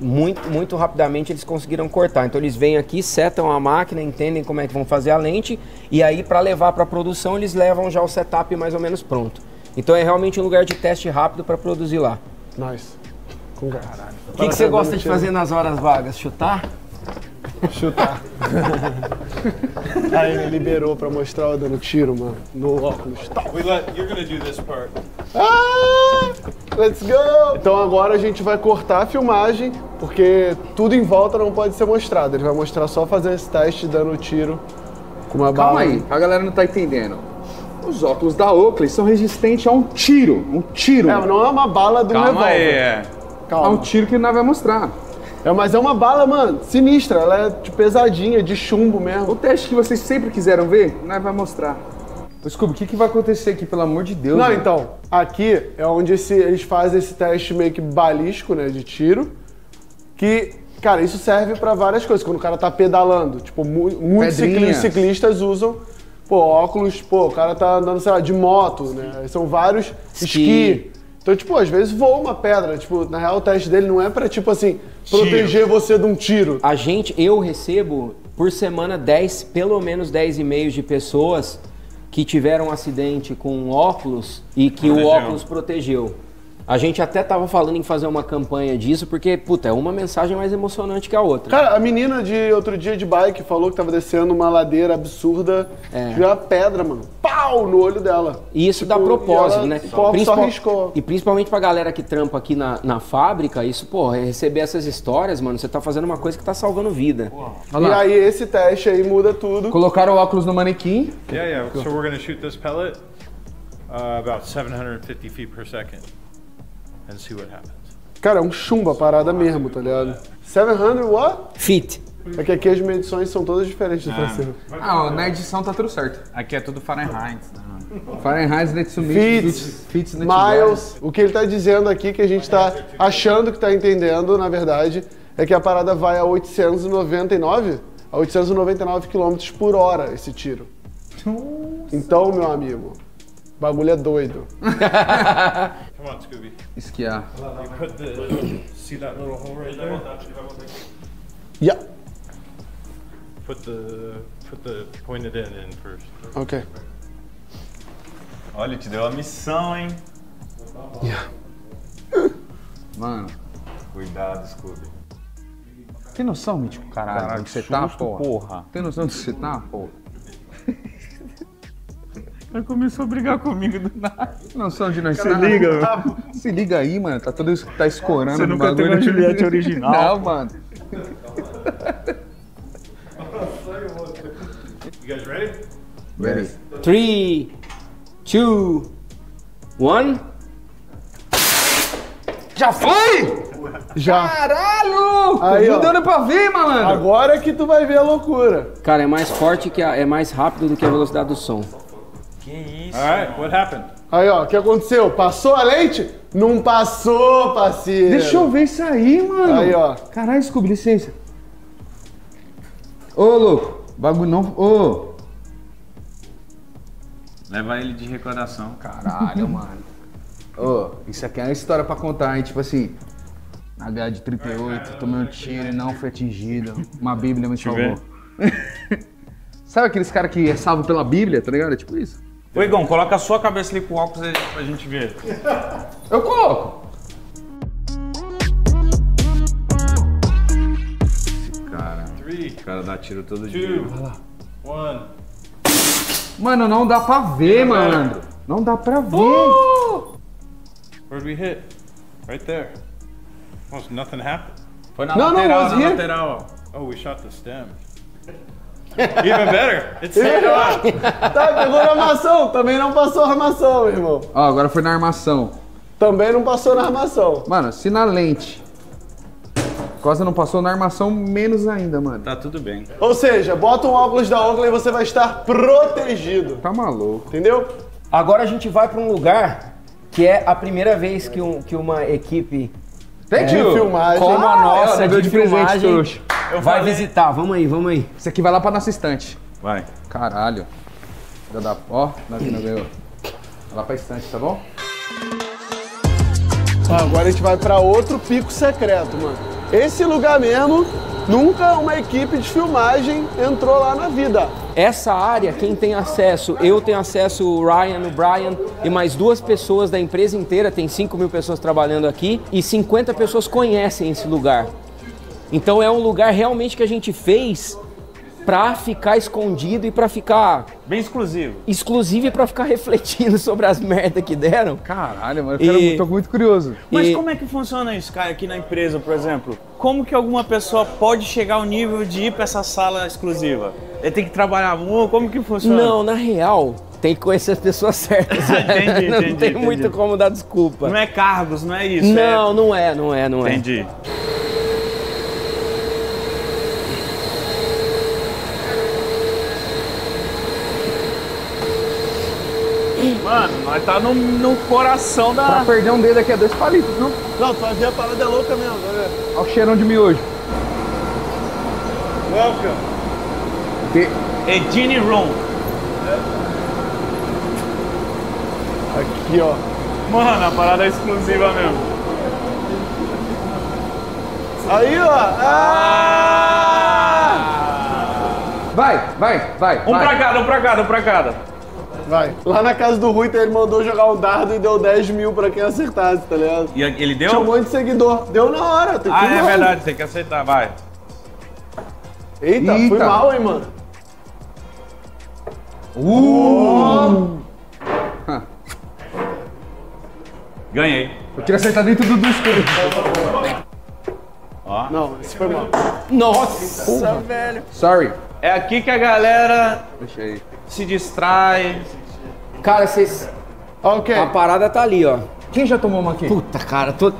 muito, muito rapidamente eles conseguiram cortar. Então eles vêm aqui, setam a máquina, entendem como é que vão fazer a lente e aí para levar para produção eles levam já o setup mais ou menos pronto. Então é realmente um lugar de teste rápido para produzir lá. Nice. Congrats. O que, que você gosta de fazer nas horas vagas? Chutar? Chutar. Aí ele liberou pra mostrar eu dando tiro, mano, no óculos. Tá. We let you're gonna do this part. Ah, let's go! Então agora a gente vai cortar a filmagem, porque tudo em volta não pode ser mostrado. Ele vai mostrar só fazendo esse teste dando tiro com uma Calma bala. aí, a galera não tá entendendo. Os óculos da Oakley são resistentes a um tiro. Um tiro. É, não é uma bala do Calma revólver. aí, é. A um Calma. tiro que nós vai mostrar. É, mas é uma bala, mano, sinistra. Ela é de pesadinha, de chumbo O mesmo. teste que vocês sempre quiseram ver, nós vai mostrar. Scooby, o que, que vai acontecer aqui, pelo amor de Deus? Não, mano? então, aqui é onde esse- eles fazem esse teste meio que balístico, né, de tiro, que, cara, isso serve pra várias coisas. Quando o cara tá pedalando, tipo, mu muitos Pedrinhas. ciclistas, usam, pô, óculos, pô, o cara tá andando, sei lá, de moto, né, são vários Esqui. esqui. Então, tipo, às vezes voa uma pedra, tipo, na real o teste dele não é pra, tipo assim, proteger você de um tiro. A gente, eu recebo por semana 10, pelo menos 10 e-mails de pessoas que tiveram um acidente com óculos e que o Protegeu. óculos protegeu. A gente até tava falando em fazer uma campanha disso, porque, puta, é uma mensagem mais emocionante que a outra. Cara, a menina de outro dia de bike falou que tava descendo uma ladeira absurda, É. viu uma pedra, mano, pau, no olho dela. E isso dá Tipo, propósito, e ela né? só- Principal- só arriscou. E principalmente pra galera que trampa aqui na, na fábrica, isso, pô, receber essas histórias, mano, você tá fazendo uma coisa que tá salvando vida. E aí esse teste aí muda tudo. Colocaram o óculos no manequim. Yeah, yeah. So we're gonna shoot this pellet uh, about 750 feet per second and see what happens. Cara, é um chumbo a parada mesmo, tá ligado? 700 what? Fit. É que aqui as medições são todas diferentes do Brasil. Ah, na edição tá tudo certo. Aqui é tudo Fahrenheit. Né? mano? Fahrenheit, Netsumite, Fits, Fits, Miles. O que ele tá dizendo aqui, que a gente tá achando que tá entendendo, na verdade, é que a parada vai a 899, a 899 km por hora esse tiro. Então, meu amigo, o bagulho é doido. Come on, Scooby. Esquiar. You put the see that little hole right there. Yeah. Put the put the pointed end in first. Ok. Olha, te deu a missão, hein? Mano, Cuidado, Scooby. tem noção, Mítico? Caralho, onde você tá, porra? porra. Tem noção onde você tá, porra? Ele começou a brigar comigo do nada. Noção de nós Se liga, Se liga aí, mano. Tá todo tá escorando. Você no nunca teve bagulho. uma Juliette original. Não, mano. You guys ready? Ready. 3, 2, 1. Já foi? Já. Caralho! Aí, não nem pra ver, malandro. Agora que tu vai ver a loucura. Cara, é mais forte que a, é mais rápido do que a velocidade do som. All right. What happened? Aí, ó, o que aconteceu? Passou a lente? Não passou, parceiro. Deixa eu ver isso aí, mano. Aí, ó. Caralho, Scooby, licença. Ô, louco. Bagulho não... Ô. Leva ele de recordação. Caralho, mano. Ô, isso aqui é uma história pra contar, hein? Tipo assim... Na guerra de 38, tomei um tiro e não fui atingido. Uma bíblia me salvou. Sabe aqueles caras que é salvo pela bíblia, tá ligado? É tipo isso. Ô, Igão, coloca a sua cabeça ali com o óculos aí pra gente ver. Eu coloco. Cara, Three, o cara dá tiro todo dia. two, one. Mano, não dá pra ver, malandro. Não dá pra ver. Where'd we hit? Right there. Almost nothing happened. Foi na Não, não, lateral, was na lateral. Oh, we shot the stem. Even better. It's. Tá, pegou na armação. Também não passou a armação, meu irmão. Ó, agora foi na armação. Também não passou na armação. Mano, se na lente. Costa não passou na armação, menos ainda, mano. Tá tudo bem. Ou seja, bota um óculos da Oakley e você vai estar protegido. Tá maluco. Entendeu? Agora a gente vai para um lugar que é a primeira vez que, um- que uma equipe Thank De filmagem. como a nossa deu de, de presente, trouxa. vai visitar. Vamos aí, vamos aí. Esse aqui vai lá pra nossa estante. Vai. Caralho. Já dá. Ó, na vida ganhou. Vai lá pra estante, tá bom? Ah, agora a gente vai pra outro pico secreto, mano. esse lugar mesmo, nunca uma equipe de filmagem entrou lá na vida. Essa área, quem tem acesso, eu tenho acesso, o Ryan, o Brian e mais duas pessoas da empresa inteira, tem 5 mil pessoas trabalhando aqui e 50 pessoas conhecem esse lugar. Então é um lugar realmente que a gente fez pra ficar escondido e pra ficar Bem exclusivo. exclusivo e pra ficar refletindo sobre as merdas que deram. Caralho, mano, eu quero, E- tô muito curioso. Mas E- como é que funciona isso, cara, aqui na empresa, por exemplo? Como que alguma pessoa pode chegar ao nível de ir pra essa sala exclusiva? Ele tem que trabalhar muito? Como que funciona? Não, na real, tem que conhecer as pessoas certas. Entendi, não entendi, tem entendi. muito como dar desculpa. Não é cargos, não é isso? Não, não é, não é, não é... é. Entendi. Mano, nós tá no, no coração Pra da. perder um dedo aqui é dois palitos, viu? Não, tu vai ver a parada é louca mesmo, vai ver. Olha o cheirão de miojo. Welcome. Que- Edine Room. Aqui, ó. Mano, a parada é exclusiva mesmo. Aí, ó. Ah! Vai, vai, vai. Um vai. pra cada, um pra cada, um pra cada. Vai. Lá na casa do Rui, ele mandou jogar um dardo e deu 10 mil pra quem acertasse, tá ligado? E ele deu? Tinha um monte de seguidor. Deu na hora, tem que Ah, é verdade, tem que aceitar, vai. Eita, fui Eita. mal, hein, mano. Uh! Ganhei. Eu queria acertar dentro do, do escuro. Não, esse foi mal. Nossa, velho. Sorry. É aqui que a galera Deixa aí. se distrai. Cara, vocês. Ok. A parada tá ali, ó. Quem já tomou uma aqui? Puta, cara, to-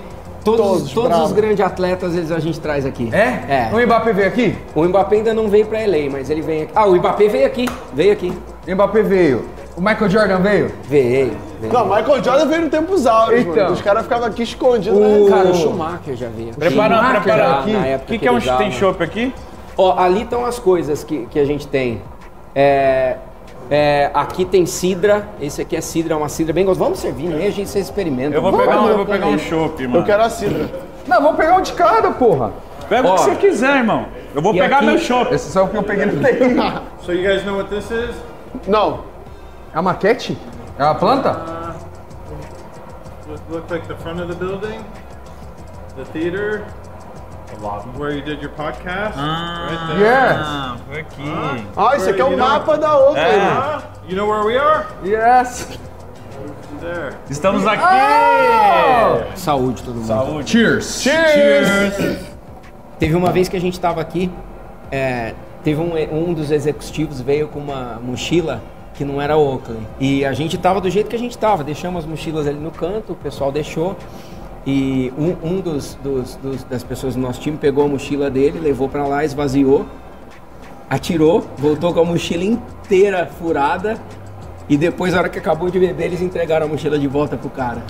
todos, Todos, todos, os grandes atletas eles, a gente traz aqui. É? É. O Mbappé veio aqui? O Mbappé ainda não veio pra LA, mas ele vem aqui. Ah, o Mbappé veio aqui. Veio aqui. O Mbappé veio. O Michael Jordan veio? Veio. veio. Não, Michael Jordan veio no tempos áureos, Então. mano. Os caras ficavam aqui escondidos, O- né? Cara, o Schumacher já veio. Prepara, Schumacher prepara já, aqui. O que, que é um tem chopp aqui? Ó, ali estão as coisas que, que a gente tem. É, é, aqui tem cidra. Esse aqui é cidra, é uma cidra bem gostosa. Vamos servir, aí a gente se experimenta. Eu vou pegar um, eu vou pegar um chopp, mano. Eu quero a cidra. Não, vamos pegar um de cada, porra. Pega o Ó. que você quiser, irmão. Eu vou pegar aqui- meu chopp. Esse só é o que eu peguei no daqui. So you guys know what this is? Não. É a maquete? É a planta? What looked like the front of the building, the theater, the lobby where you did your podcast. right. Yes. Ah, foi aqui. Ah, isso aqui é o You know- mapa da Oakley, É. Ah, you know where we are? Yes. There. Estamos aqui! Saúde, todo mundo. Saúde. Cheers. Cheers! Teve uma vez que a gente tava aqui, é, teve um, um dos executivos veio com uma mochila que não era Oakley. E a gente tava do jeito que a gente tava, deixamos as mochilas ali no canto, o pessoal deixou. E um, um dos, dos- dos- das pessoas do nosso time pegou a mochila dele, levou pra lá, esvaziou, atirou, voltou com a mochila inteira furada. E depois, na hora que acabou de beber, eles entregaram a mochila de volta pro cara.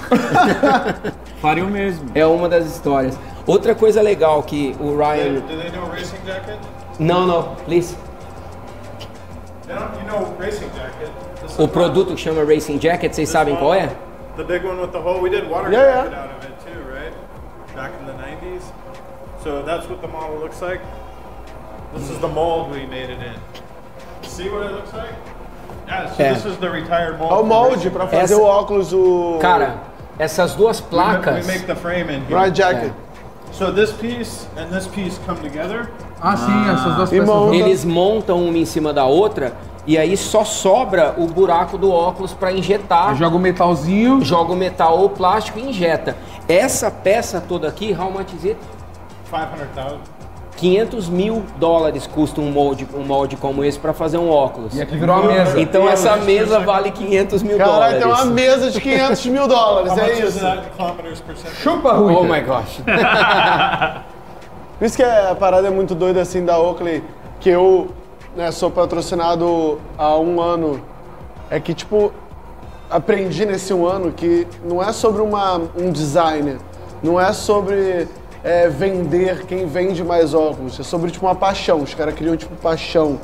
Faria o mesmo. É uma das histórias. Outra coisa legal que o Ryan. Do they know racing jacket? Não, não, please. They don't, you know racing jacket. O produto que chama Racing Jacket, vocês sabem qual é? The big one with the hole. We did water Yeah, jacket out of it? Back in the 90s. So that's what the model looks like. This is the mold we made it in. See what it looks like? Yeah, so É. this is the retired mold. É o molde pra fazer Essa- o óculos, o. Cara, essas duas placas. We make the frame in here. Ryan Jacket. So this piece and this piece come together. Ah, sim, essas duas peças. Juntas. Eles montam uma em cima da outra e aí só sobra o buraco do óculos para injetar. Joga o metalzinho. Joga o metal ou plástico e injeta. Essa peça toda aqui, how much is it? 500,000. 500 mil dólares custa um molde, um molde como esse para fazer um óculos. E aqui virou a mesa. Então essa mesa vale 500 mil Caralho, tem uma dólares. mesa de 500 mil dólares, é isso. Chupa, Rui. Oh my gosh. Por isso que a parada é muito doida assim da Oakley, que eu né, sou patrocinado há um ano. É que, tipo, aprendi nesse um ano que não é sobre uma, um designer, não é sobre é, vender quem vende mais óculos, é sobre, tipo, uma paixão. Os caras criam, tipo, paixão.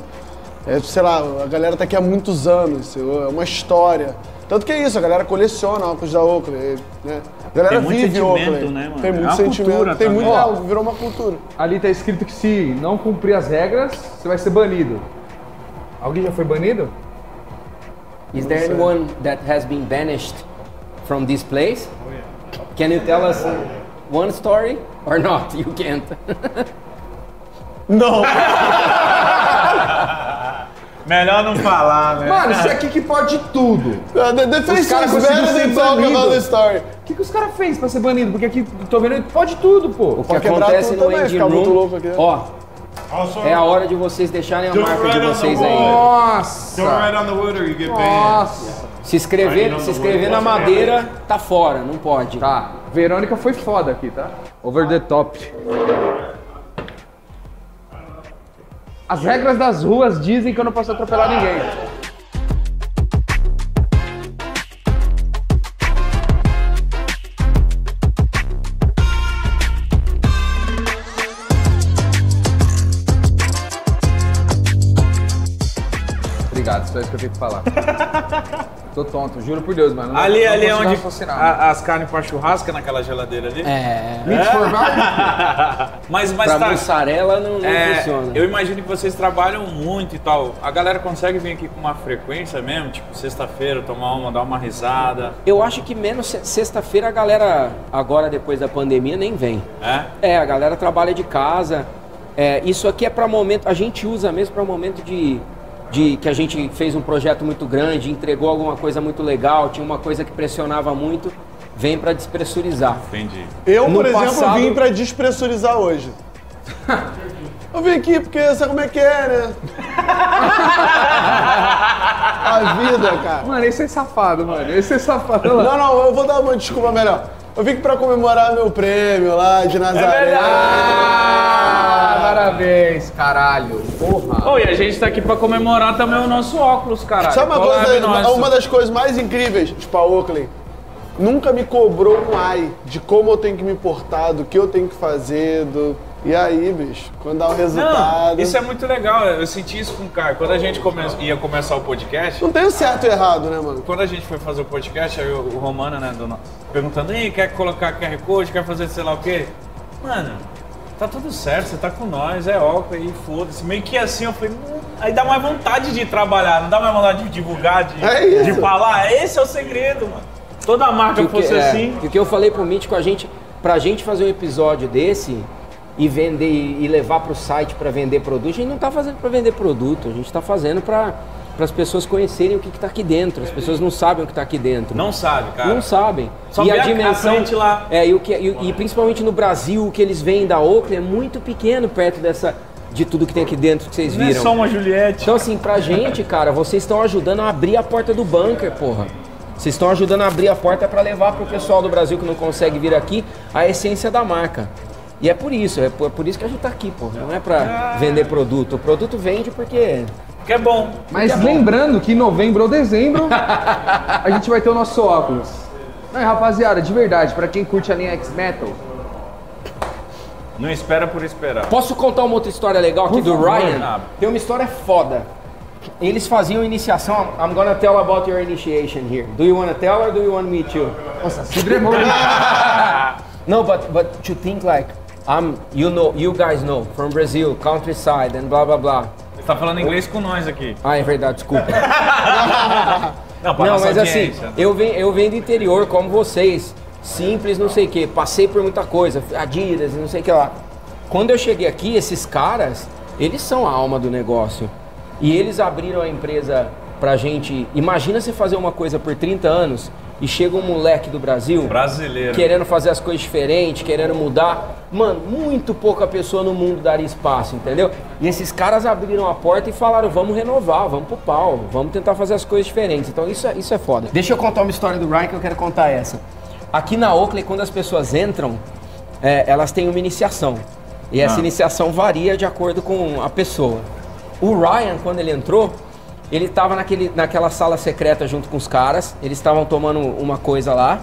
É, sei lá, a galera tá aqui há muitos anos, é uma história. Tanto que é isso, a galera coleciona óculos da Oakley, né? A galera Tem muito vive sentimento, Oakley. né, mano? Tem É muito uma sentimento. cultura Tem muito, também. é, virou uma cultura. Ali tá escrito que se não cumprir as regras, você vai ser banido. Alguém já foi banido? Is there anyone that has been banished from this place? Can you tell us one story or not? You can't. Não! Melhor não falar, né? Mano, isso aqui que pode tudo. The, the face Os caras conseguiram talk about the story. O que, que os caras fez pra ser banido? Porque aqui, tô vendo, pode tudo, pô. O que Pode quebrar acontece tudo no também, engine ficar muito room, louco aqui. ó, é a hora de vocês deixarem a marca de vocês aí. Nossa! Nossa! Se escrever, se escrever na madeira, tá fora, não pode. Tá, Verônica foi foda aqui, tá? Over the top. As regras das ruas dizem que eu não posso atropelar ninguém. Só isso que eu tenho que falar. Tô tonto, juro por Deus, mano. Não- Ali, não ali é onde a- as carnes pra churrasco, naquela geladeira ali. É, Meat for value? Mas, mas pra tá. mussarela não, não É, funciona. eu imagino que vocês trabalham muito e tal. A galera consegue vir aqui com uma frequência mesmo, tipo sexta-feira, tomar uma, dar uma risada. Eu acho que menos se- sexta-feira a galera, agora depois da pandemia, nem vem. É? É, a galera trabalha de casa. É, isso aqui é para momento, a gente usa mesmo para momento de, de que a gente fez um projeto muito grande, entregou alguma coisa muito legal, tinha uma coisa que pressionava muito, vem para despressurizar. Entendi. Eu, No por exemplo, passado- vim pra despressurizar hoje. Eu vim aqui porque sabe como é que é, né? A vida, cara. Mano, esse é safado, mano. Esse é safado. Não, não, eu vou dar uma desculpa melhor. Eu vim aqui pra comemorar meu prêmio lá de Nazaré. Ah, parabéns, caralho. Porra. Oh, e a gente tá aqui pra comemorar também o nosso óculos, caralho. Sabe uma Collab coisa, nosso. uma das coisas mais incríveis, tipo a Oakley, nunca me cobrou um ai de como eu tenho que me portar, do que eu tenho que fazer, do... E aí, bicho, quando dá o resultado... Não, isso é muito legal. Eu senti isso com o Caio. Quando a gente come- ia começar o podcast, Não tem o certo e errado, né, mano? quando a gente foi fazer o podcast, aí o, Romano, né, do no- perguntando, Ei, quer colocar QR Code, quer fazer sei lá o quê? Mano, tá tudo certo, você tá com nós, é óculos aí, foda-se. Meio que assim, eu falei, "Hum", aí dá mais vontade de trabalhar, não dá mais vontade de divulgar, de, É de falar. Esse é o segredo, mano. Toda marca Que que- fosse é, assim. O que eu falei pro Mítico, a gente, pra gente fazer um episódio desse e vender e levar pro site pra vender produto, a gente não tá fazendo pra vender produto, a gente tá fazendo pra as pessoas conhecerem o que, que tá aqui dentro. As pessoas não sabem o que tá aqui dentro. Não sabe, cara. Não sabem. Só e a a- a dimensão frente lá. É, e, o que, e, e principalmente no Brasil, o que eles veem da Oakley é muito pequeno perto dessa de tudo que tem aqui dentro que vocês Não é viram. só uma Juliette. Então, assim, pra gente, cara, vocês estão ajudando a abrir a porta do bunker, porra. Vocês estão ajudando a abrir a porta pra levar pro pessoal do Brasil que não consegue vir aqui a essência da marca. E é por isso, é por, é por isso que a gente tá aqui, porra. Não é pra vender produto. O produto vende porque. Que é bom. Mas lembrando que em novembro ou dezembro a gente vai ter o nosso óculos. Não, rapaziada, de verdade, pra quem curte a linha X-Metal, Não espera por esperar. Posso contar uma outra história legal aqui Por do favor. Ryan? Ah. Tem uma história foda. Eles faziam iniciação. I'm gonna tell about your initiation here. Do you wanna tell or do you want me to? nossa, se dremou. No, but but to think like I'm, you know, you guys know from Brazil, countryside and blah blah blah. Você tá falando inglês com nós aqui. Ah, é verdade, desculpa. Não, pra não, mas assim, eu venho, eu venho do interior como vocês, simples, não sei o que, passei por muita coisa, Adidas, não sei o que lá. Quando eu cheguei aqui, esses caras, eles são a alma do negócio. E eles abriram a empresa pra gente. Imagina você fazer uma coisa por 30 anos e chega um moleque do Brasil Brasileiro. querendo fazer as coisas diferentes, querendo mudar. Mano, muito pouca pessoa no mundo daria espaço, entendeu? E esses caras abriram a porta e falaram: vamos renovar, vamos pro pau, vamos tentar fazer as coisas diferentes. Então isso é, isso é foda. Deixa eu contar uma história do Ryan que eu quero contar essa. Aqui na Oakley, quando as pessoas entram, é, elas têm uma iniciação. E essa Ah. iniciação varia de acordo com a pessoa. O Ryan, quando ele entrou, ele estava naquele, naquela sala secreta junto com os caras, eles estavam tomando uma coisa lá.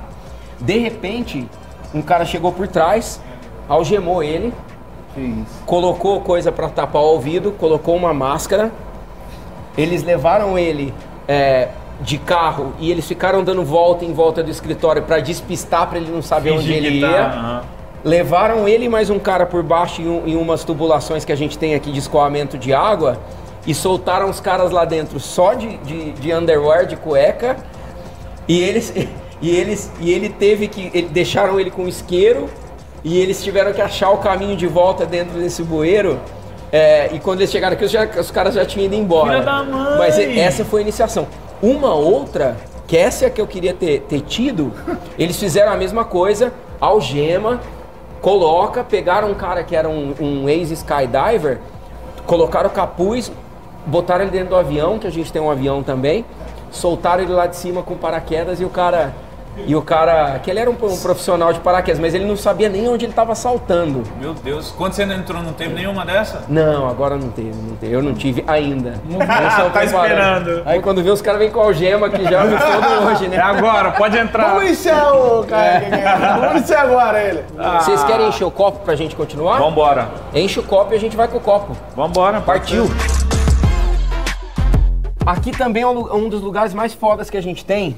De repente, um cara chegou por trás, algemou ele, colocou coisa para tapar o ouvido, colocou uma máscara. Eles levaram ele é, de carro e eles ficaram dando volta em volta do escritório para despistar para ele não saber onde Fingir ele que tá, ia. Levaram ele e mais um cara por baixo em, um- em umas tubulações que a gente tem aqui de escoamento de água e soltaram os caras lá dentro só de, de, de underwear, de cueca. E eles, e eles e ele teve que ele- deixaram ele com isqueiro e eles tiveram que achar o caminho de volta dentro desse bueiro. É, e quando eles chegaram aqui, os, já- os caras já tinham ido embora. Filha da mãe! Mas essa foi a iniciação. Uma outra, que essa é a que eu queria ter, ter tido, eles fizeram a mesma coisa, algema, coloca, pegaram um cara que era um, um ex-skydiver, colocaram o capuz, botaram ele dentro do avião, que a gente tem um avião também, soltaram ele lá de cima com paraquedas e o cara. E o cara. Que ele era um, um profissional de paraquedas, mas ele não sabia nem onde ele estava saltando. Meu Deus, quando você não entrou, não teve nenhuma dessa? Não, agora não teve, não teve. Eu não tive ainda. tá esperando. Aí quando vê os caras vêm com algema que já me fodam hoje, É né? agora, pode entrar. Vamos iniciar o cara. Vamos iniciar agora ele. Vocês querem encher o copo pra gente continuar? Vambora, Enche o copo e a gente vai com o copo. vambora. Partiu! Aqui também é um lu- um dos lugares mais fodas que a gente tem,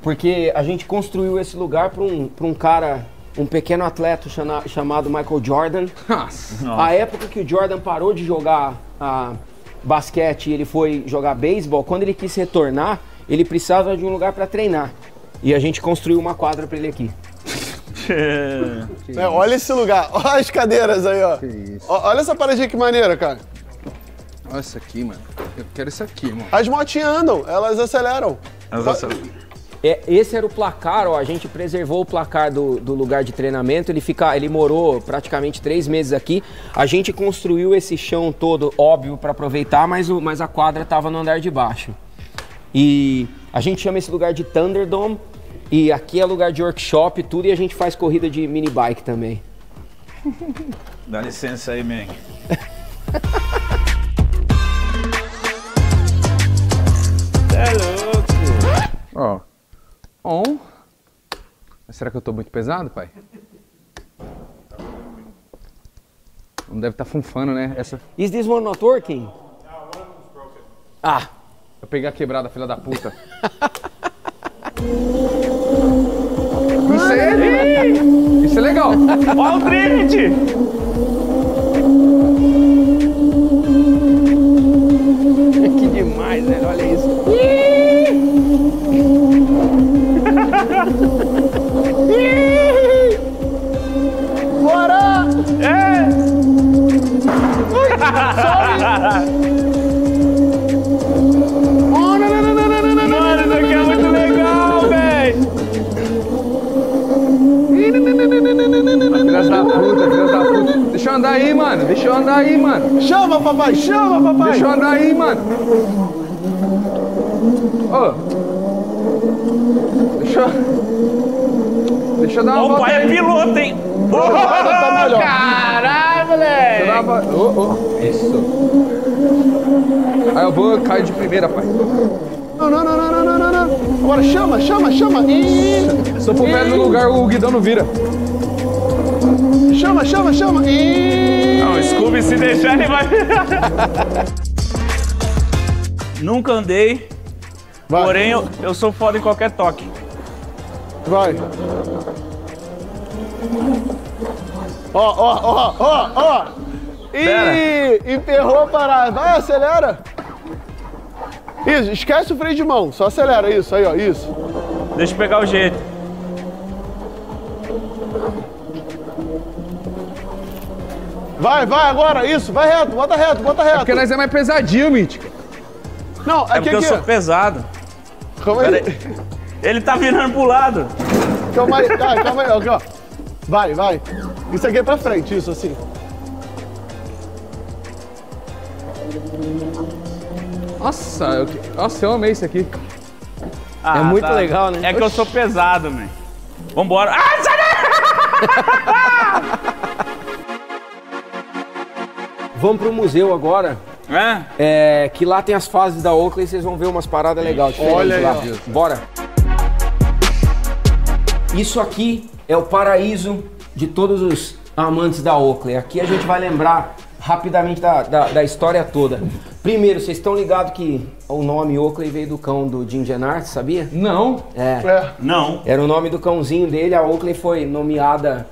porque a gente construiu esse lugar para um, pra um cara, um pequeno atleta chama- chamado Michael Jordan. Nossa. A época que o Jordan parou de jogar ah, basquete e ele foi jogar beisebol, quando ele quis retornar, ele precisava de um lugar para treinar. E a gente construiu uma quadra para ele aqui. É, olha esse lugar. Olha as cadeiras aí, ó. Que isso. Ó, Olha essa paradinha que maneira, cara. Olha isso aqui, mano. Eu quero isso aqui, mano. As motinhas andam, elas aceleram. É, esse era o placar, ó, a gente preservou o placar do, do lugar de treinamento. Ele fica, ele morou praticamente três meses aqui. A gente construiu esse chão todo, óbvio, para aproveitar, mas, o, mas a quadra estava no andar de baixo. E a gente chama esse lugar de Thunderdome. E aqui é lugar de workshop, tudo, e a gente faz corrida de mini bike também. Dá licença aí, man. Ó. On. Mas será que eu tô muito pesado, pai? Não deve estar funfando, né? Essa. Is this one not working? Ah, Eu peguei a quebrada, filha da puta. Isso é. Isso é legal. Ó o Trinity! que demais, velho, olha isso. Mano, isso aqui é muito legal, velho! Filha da puta, filha da puta. Deixa eu andar aí, mano. Deixa eu andar aí, mano. Chama, papai, chama, papai. Deixa eu andar aí, mano. Ô. Deixa eu. Deixa eu dar uma Ó, o volta pai é aí. piloto, hein? Caralho, Deixa eu moleque! dar uma volta. Ô, ô. Isso. Aí eu vou cair de primeira, pai. Não, não, não, não, não, não, não. Agora chama, chama, chama. Ih, Se eu for perto do lugar, o guidão não vira. chama, chama, chama. Não, o Scooby se deixar ele vai. Nunca andei, Vai, porém eu, eu sou foda em qualquer toque. vai. Ó, ó, ó, ó, ó. Ih, emperrou a parada. Vai, acelera. Isso, esquece o freio de mão, só acelera isso aí, ó, isso. Deixa eu pegar o jeito. Vai, vai agora, isso, vai reto, bota reto, bota reto. Porque nós é mais pesadinho, Mítico. Não, É aqui, porque eu aqui. sou pesado. Calma aí, Ele tá virando pro lado. calma aí, tá, calma aí, ó. Vai, vai. Isso aqui é pra frente, isso assim. Nossa, eu, nossa, eu amei isso aqui. Ah, É muito legal, né? É que eu sou pesado, man. Vambora. Ah, sai Vamos pro museu agora. daí! É, que lá tem as fases da Oakley, vocês vão ver umas paradas legais. Olha aí, lá. Bora. Isso aqui é o paraíso de todos os amantes da Oakley. Aqui a gente vai lembrar rapidamente da, da, da história toda. Primeiro, vocês estão ligados que o nome Oakley veio do cão do Jim Gennard, sabia? Não. É. É. Não. Era o nome do cãozinho dele, a Oakley foi nomeada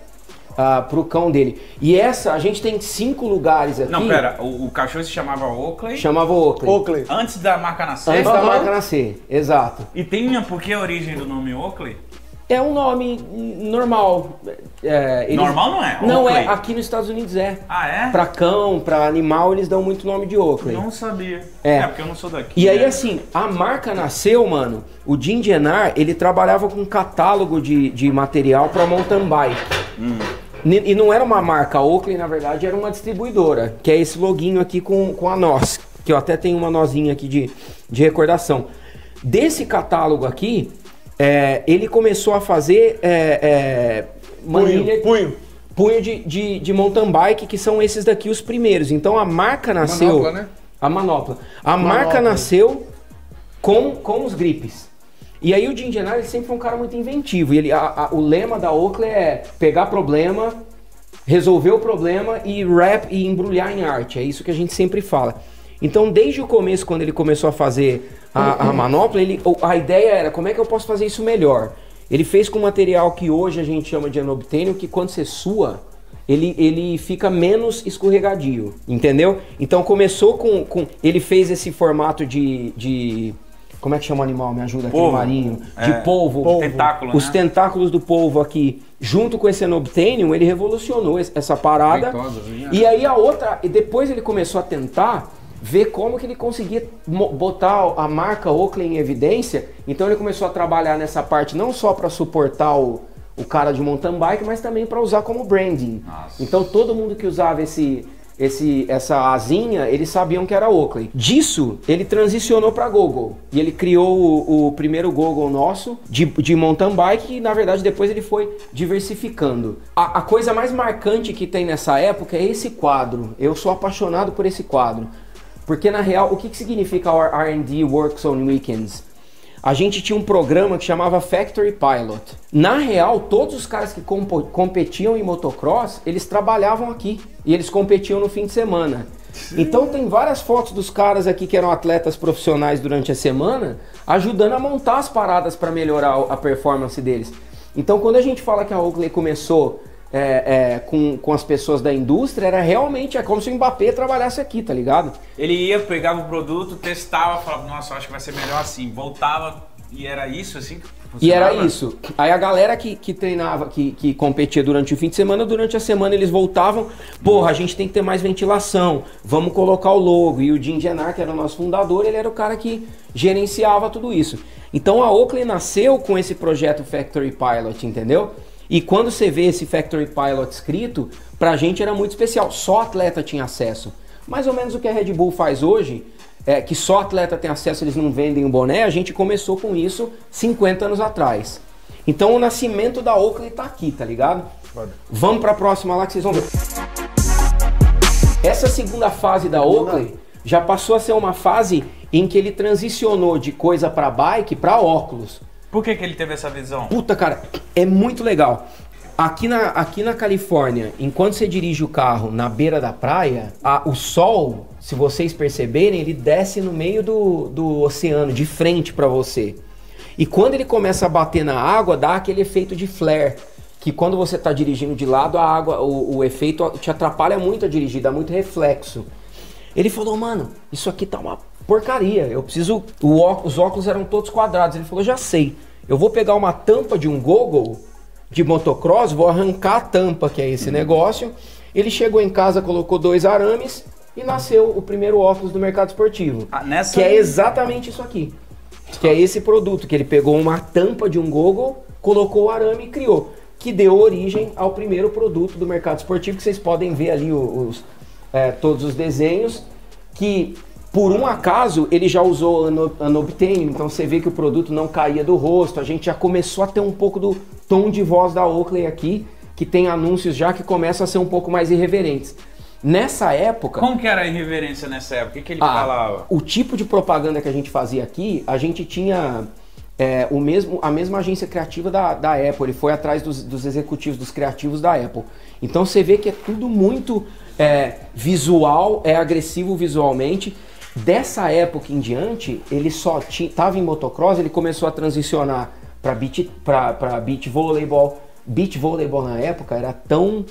ah, pro cão dele. E essa, a gente tem cinco lugares aqui. Não, pera, o, o cachorro se chamava Oakley Chamava Oakley. Oakley. antes da marca nascer. Antes da Aham. marca nascer, exato. E tem por que a origem do nome Oakley? É um nome normal. É, eles- Normal não é? Não Oakley. é, aqui nos Estados Unidos é. Ah, é? Pra cão, pra animal, eles dão muito nome de Oakley. Não sabia. É. porque eu não sou daqui. E aí, né? assim, a marca nasceu, mano. O Jim Genar, ele trabalhava com um catálogo de, de material para mountain bike. Ni- E não era uma marca, Oakley, na verdade, era uma distribuidora, que é esse loginho aqui com, com a nós, que eu até tenho uma nozinha aqui de, de recordação. Desse catálogo aqui, é, ele começou a fazer é, é, manilha- punho. punho de, de, de mountain bike, que são esses daqui os primeiros. Então a marca nasceu. Manopla, né? A manopla. A marca Manopla. nasceu com, com os gripes. E aí o Jim Gennaro, ele sempre foi um cara muito inventivo. E ele, a- a- o lema da Oakley é pegar problema, resolver o problema e rap e embrulhar em arte. É isso que a gente sempre fala. Então, desde o começo, quando ele começou a fazer a, a manopla, ele, a ideia era como é que eu posso fazer isso melhor. Ele fez com um material que hoje a gente chama de anobtênio, que quando você sua, ele, ele fica menos escorregadio, entendeu? Então começou com, com. Ele fez esse formato de. de como é que chama o animal? Me ajuda aqui, Polvo. marinho. De É, polvo. tentáculo, Os né? tentáculos do polvo aqui, junto com esse anobtênio, ele revolucionou es- essa parada. Ventosa, E aí a outra, e depois ele começou a tentar ver como que ele conseguia botar a marca Oakley em evidência. Então ele começou a trabalhar nessa parte não só para suportar o, o cara de mountain bike, mas também para usar como branding. Então todo mundo que usava esse esse, essa asinha, eles sabiam que era Oakley. Disso, ele transicionou para Google. E ele criou o, o primeiro Google nosso de, de mountain bike e, na verdade, depois ele foi diversificando. A, a coisa mais marcante que tem nessa época é esse quadro. Eu sou apaixonado por esse quadro. Porque, na real, o que, que significa o R&D Works on Weekends? a gente tinha um programa que chamava Factory Pilot. Na real, todos os caras que competiam em motocross, eles trabalhavam aqui e eles competiam no fim de semana. Então tem várias fotos dos caras aqui que eram atletas profissionais durante a semana, ajudando a montar as paradas para melhorar a performance deles. Então quando a gente fala que a Oakley começou é, é, com, com as pessoas da indústria, era realmente é como se o Mbappé trabalhasse aqui, tá ligado? Ele ia, pegava o produto, testava, falava, nossa, acho que vai ser melhor assim. Voltava e era isso assim que E era isso. Aí a galera que, que treinava, que, que competia durante o fim de semana, durante a semana eles voltavam, porra, a gente tem que ter mais ventilação, vamos colocar o logo. E o Jim Genar, que era o nosso fundador, ele era o cara que gerenciava tudo isso. Então a Oakley nasceu com esse projeto Factory Pilot, entendeu? E quando você vê esse Factory Pilot escrito, pra gente era muito especial. Só atleta tinha acesso. Mais ou menos o que a Red Bull faz hoje, é, que só atleta tem acesso, eles não vendem o boné, a gente começou com isso 50 anos atrás. Então o nascimento da Oakley tá aqui, tá ligado? Vamos pra próxima lá que vocês vão ver. Essa segunda fase da Oakley já passou a ser uma fase em que ele transicionou de coisa pra bike pra óculos. Por que, que ele teve essa visão? Puta, cara, é muito legal. Aqui na, aqui na Califórnia, enquanto você dirige o carro na beira da praia, a- o sol, se vocês perceberem, ele desce no meio do, do oceano, de frente pra você. E quando ele começa a bater na água, dá aquele efeito de flare. Que quando você está dirigindo de lado, a água, o, o efeito te atrapalha muito a dirigir, dá muito reflexo. Ele falou, mano, isso aqui tá uma porcaria. Eu preciso. o ó- os óculos eram todos quadrados. Ele falou, já sei. Eu vou pegar uma tampa de um goggle de motocross, vou arrancar a tampa, que é esse negócio. Ele chegou em casa, colocou dois arames e nasceu o primeiro óculos do mercado esportivo. Ah, nessa- Que é exatamente isso aqui. Que é esse produto, que ele pegou uma tampa de um goggle, colocou o arame e criou. Que deu origem ao primeiro produto do mercado esportivo, que vocês podem ver ali os, é, todos os desenhos, que por um acaso ele já usou ano- anobtênio, então você vê que o produto não caía do rosto, a gente já começou a ter um pouco do tom de voz da Oakley aqui, que tem anúncios já que começam a ser um pouco mais irreverentes. Nessa época... Como que era a irreverência nessa época? O que, que ele Ah, falava? O tipo de propaganda que a gente fazia aqui, a gente tinha é, o mesmo, a mesma agência criativa da, da Apple. Ele foi atrás dos, dos executivos, dos criativos da Apple. Então você vê que é tudo muito é, visual, é agressivo visualmente. Dessa época em diante, ele só estava em motocross, ele começou a transicionar para beach, pra, pra beach volleyball. Beach volleyball na época era tão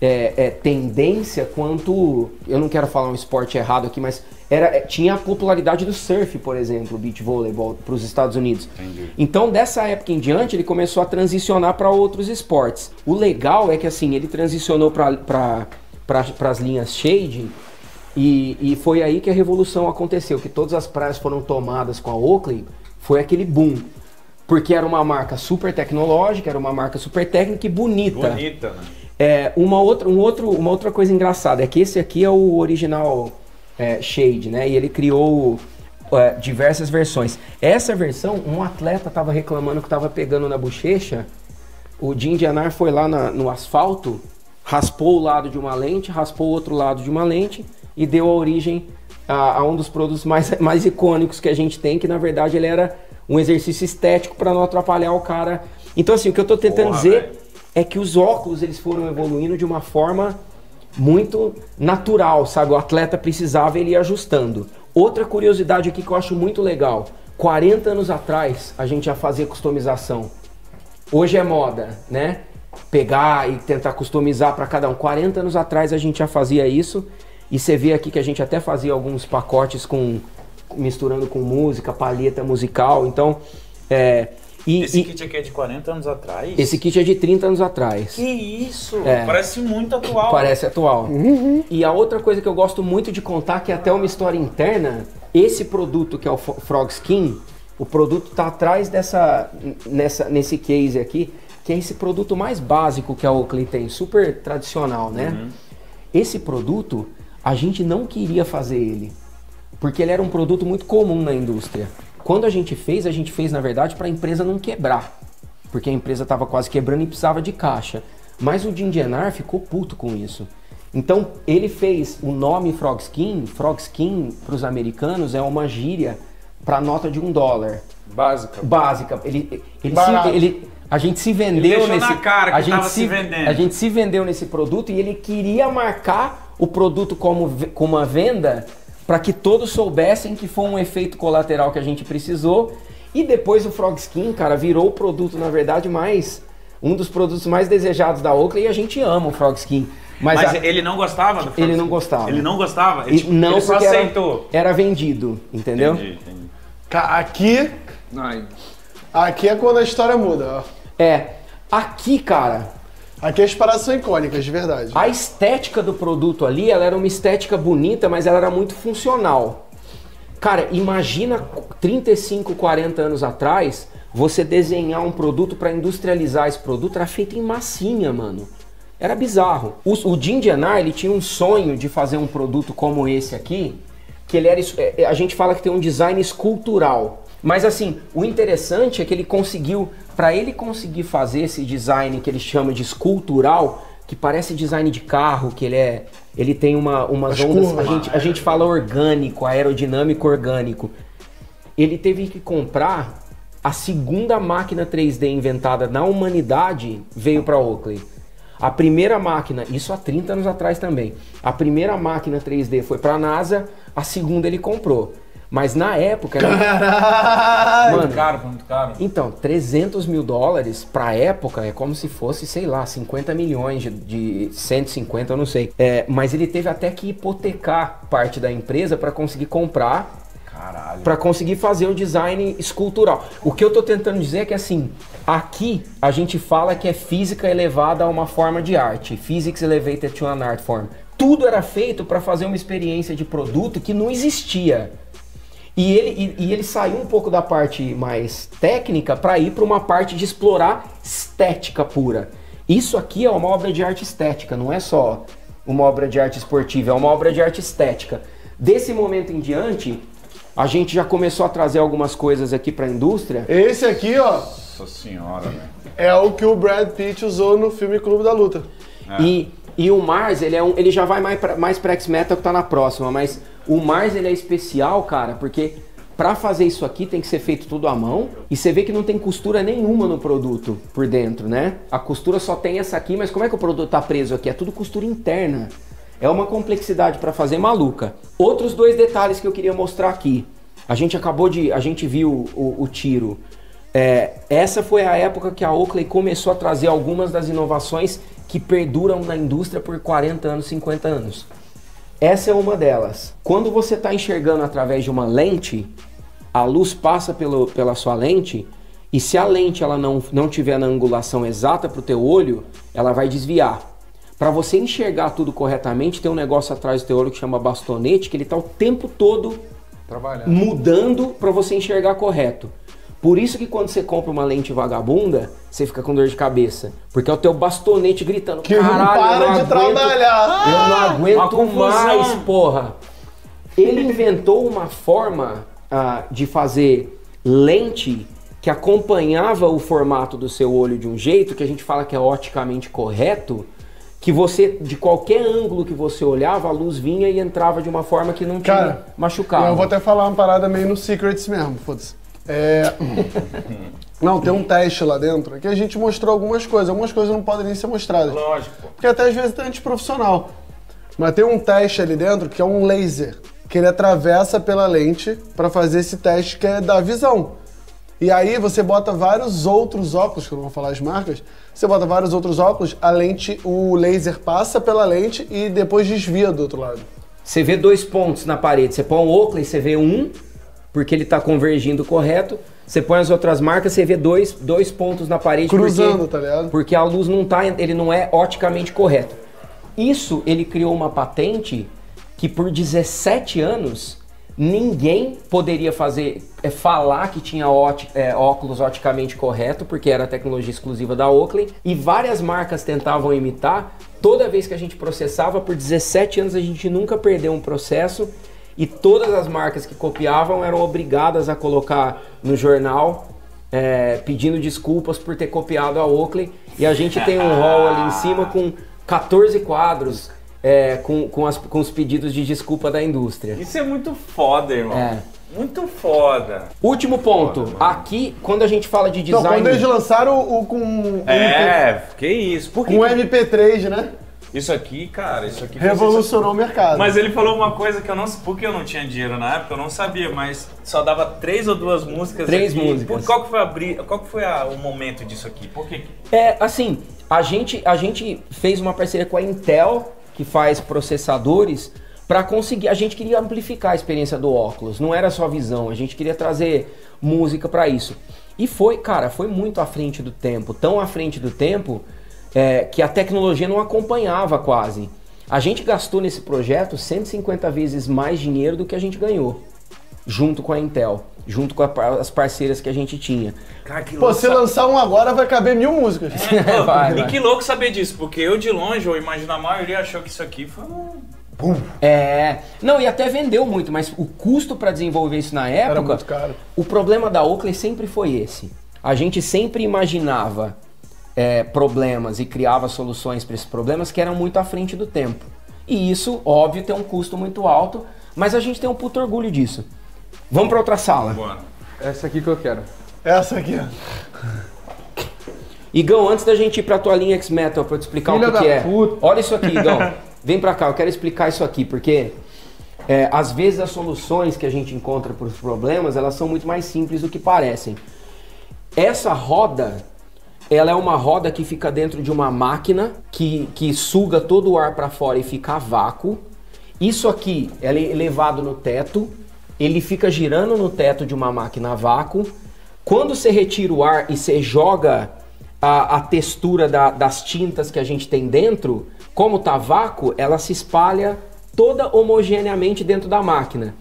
é, é, tendência quanto. Eu não quero falar um esporte errado aqui, mas era, é, tinha a popularidade do surf, por exemplo, beach volleyball para os Estados Unidos. Entendi. Então, dessa época em diante, ele começou a transicionar para outros esportes. O legal é que assim, ele transicionou para pra, as linhas shade e, e foi aí que a revolução aconteceu, que todas as praias foram tomadas com a Oakley, foi aquele boom. Porque era uma marca super tecnológica, era uma marca super técnica e bonita. Bonita, né? É, uma, outra, um outro, uma outra coisa engraçada é que esse aqui é o original é, Shade, né? E ele criou é, diversas versões. Essa versão, um atleta estava reclamando que estava pegando na bochecha. O Jim Dianar foi lá na- no asfalto, raspou o lado de uma lente, raspou o outro lado de uma lente e deu origem a, a um dos produtos mais, mais icônicos que a gente tem, que na verdade ele era um exercício estético para não atrapalhar o cara. Então assim, o que eu tô tentando Porra, dizer velho. é que os óculos eles foram evoluindo de uma forma muito natural, sabe? O atleta precisava ele ir ajustando. Outra curiosidade aqui que eu acho muito legal: 40 anos atrás a gente já fazia customização. Hoje é moda, né? Pegar e tentar customizar para cada um. 40 anos atrás a gente já fazia isso. E você vê aqui que a gente até fazia alguns pacotes com misturando com música, palheta musical. Então, é, e, Esse e- kit aqui é de 40 anos atrás? esse kit é de 30 anos atrás. Que isso? É. Parece muito atual. Parece atual. E a outra coisa que eu gosto muito de contar, que é até uma história interna, esse produto que é o Frog Skin, o produto tá atrás dessa, nessa, nesse case aqui, que é esse produto mais básico que a Oakley tem, super tradicional, né? Esse produto, a gente não queria fazer ele, porque ele era um produto muito comum na indústria. Quando a gente fez, a gente fez na verdade para a empresa não quebrar, porque a empresa estava quase quebrando e precisava de caixa. Mas o Jim Dienar ficou puto com isso. Então ele fez o nome Frog Skin. Frog Skin para os americanos é uma gíria para nota de um dólar Básica. básica. Ele, ele, se, ele a gente se vendeu nesse na cara que a gente se vendendo. A gente se vendeu nesse produto e ele queria marcar o produto como como uma venda para que todos soubessem que foi um efeito colateral que a gente precisou. E depois o Frog Skin, cara, virou o produto na verdade mais um dos produtos mais desejados da Oakley e a gente ama o Frog Skin. Mas, Mas, a- ele não gostava do ele Frog não Skin? gostava. Ele não gostava? Ele, e não ele só porque era- aceitou. Era, vendido, entendeu? Entendi, entendi. Aqui, Ai, aqui é quando a história muda, ó. É. Aqui, cara, Aqui as paradas são icônicas, de verdade. A estética do produto ali, ela era uma estética bonita, mas ela era muito funcional. Cara, imagina 35, 40 anos atrás, você desenhar um produto para industrializar esse produto, era feito em massinha, mano. Era bizarro. O, o Jim Dienar, ele tinha um sonho de fazer um produto como esse aqui, que ele era, é, é, a gente fala que tem um design escultural. Mas assim, o interessante é que ele conseguiu, para ele conseguir fazer esse design que ele chama de escultural, que parece design de carro, que ele é, ele tem uma, umas As ondas, a gente, a gente fala orgânico, aerodinâmico orgânico. Ele teve que comprar a segunda máquina 3D inventada na humanidade veio para Oakley. A primeira máquina, isso há 30 anos atrás também. A primeira máquina 3D foi para a NASA, a segunda ele comprou. Mas na época, era- Caralho! mano, Caro, muito caro. então, 300 mil dólares pra época é como se fosse, sei lá, 50 milhões de, de 150, eu não sei. É, mas ele teve até que hipotecar parte da empresa para conseguir comprar Caralho. para conseguir fazer o design escultural. O que eu tô tentando dizer é que assim, aqui a gente fala que é física elevada a uma forma de arte, physics elevated to an art form. Tudo era feito para fazer uma experiência de produto que não existia. E ele, e, e ele saiu um pouco da parte mais técnica para ir para uma parte de explorar estética pura. Isso aqui é uma obra de arte estética, não é só uma obra de arte esportiva, é uma obra de arte estética. Desse momento em diante, a gente já começou a trazer algumas coisas aqui para a indústria. Esse aqui, ó, Nossa senhora, velho. é o que o Brad Pitt usou no filme Clube da Luta. E, e o Mars, ele, é um, ele já vai mais pra, mais pra X-Metal que tá na próxima, mas o Mars ele é especial, cara, porque pra fazer isso aqui tem que ser feito tudo à mão e você vê que não tem costura nenhuma no produto por dentro, né? A costura só tem essa aqui, mas como é que o produto tá preso aqui? É tudo costura interna. É uma complexidade para fazer maluca. Outros dois detalhes que eu queria mostrar aqui. A gente acabou de. A gente viu o, o tiro. É, essa foi a época que a Oakley começou a trazer algumas das inovações que perduram na indústria por 40 anos, 50 anos. Essa é uma delas. Quando você está enxergando através de uma lente, a luz passa pelo, pela sua lente e se a lente ela não, não tiver na angulação exata para o teu olho, ela vai desviar. Para você enxergar tudo corretamente, tem um negócio atrás do teu olho que chama bastonete, que ele está o tempo todo Trabalhando. mudando para você enxergar correto. Por isso que quando você compra uma lente vagabunda, você fica com dor de cabeça. Porque é o teu bastonete gritando, Que não caralho, para eu não de aguento, trabalhar." Eu não aguento Uma confusão. mais, porra. Ele inventou uma forma ah, de fazer lente que acompanhava o formato do seu olho de um jeito que a gente fala que é oticamente correto, que você, de qualquer ângulo que você olhava, a luz vinha e entrava de uma forma que não tinha Cara, machucado. Eu vou até falar uma parada meio no Secrets mesmo, foda-se. É... Não, tem um teste lá dentro que a gente mostrou algumas coisas. Algumas coisas não podem nem ser mostradas. Lógico. Porque até às vezes é antiprofissional. Mas tem um teste ali dentro que é um laser, que ele atravessa pela lente para fazer esse teste que é da visão. E aí você bota vários outros óculos, que eu não vou falar as marcas, você bota vários outros óculos, a lente, o laser passa pela lente e depois desvia do outro lado. Você vê dois pontos na parede. Você põe um Oakley, você vê um, porque ele está convergindo correto. Você põe as outras marcas, você vê dois, dois pontos na parede. Cruzando, porque, tá ligado? Porque a luz não tá, ele não é oticamente correto. Isso ele criou uma patente que por 17 anos ninguém poderia fazer, é, falar que tinha é, óculos oticamente correto, porque era tecnologia exclusiva da Oakley, e várias marcas tentavam imitar. Toda vez que a gente processava, por 17 anos a gente nunca perdeu um processo, e todas as marcas que copiavam eram obrigadas a colocar no jornal é, pedindo desculpas por ter copiado a Oakley. E a gente tem um hall ali em cima com 14 quadros é, com, com, as- com os pedidos de desculpa da indústria. Isso é muito foda, irmão. É. Muito foda. Último ponto. Aqui, quando a gente fala de Então, design. quando eles lançaram o, o com, É, que isso. Por que com MP3, né? Isso aqui, cara, isso aqui Revolucionou o mercado. Mas ele falou uma coisa que eu não porque eu não tinha dinheiro na época, eu não sabia, mas só dava três ou duas músicas. Três aqui. músicas. Por- qual que foi, a qual que foi a- o momento disso aqui? Por que? É, assim, a gente, a gente fez uma parceria com a Intel, que faz processadores, para conseguir. A gente queria amplificar a experiência do óculos, não era só visão, a gente queria trazer música para isso. E foi, cara, foi muito à frente do tempo, tão à frente do tempo é, que a tecnologia não acompanhava quase. A gente gastou nesse projeto 150 vezes mais dinheiro do que a gente ganhou, junto com a Intel, junto com a as parceiras que a gente tinha. Cara, que Pô, se lançar um agora vai caber mil músicas. Vai, e vai. que louco saber disso, porque eu de longe, eu imagino a maioria achou que isso aqui foi um. É, não, e até vendeu muito, mas o custo para desenvolver isso na época, Era muito caro. o problema da Oakley sempre foi esse. A gente sempre imaginava é, problemas e criava soluções para esses problemas que eram muito à frente do tempo. E isso, óbvio, tem um custo muito alto, mas a gente tem um puto orgulho disso. Vamos para outra sala. Essa aqui que eu quero. Essa aqui, ó. Igão, antes da gente ir pra tua linha X-Metal pra te explicar Filha o que, da que é. puta. Olha isso aqui, Igão. Vem pra cá, eu quero explicar isso aqui, porque é, às vezes as soluções que a gente encontra para os problemas, elas são muito mais simples do que parecem. Essa roda, ela é uma roda que fica dentro de uma máquina que, que suga todo o ar para fora e fica a vácuo. Isso aqui é levado no teto, ele fica girando no teto de uma máquina a vácuo. Quando você retira o ar e você joga a, a textura da- das tintas que a gente tem dentro, como tá vácuo, ela se espalha toda homogeneamente dentro da máquina.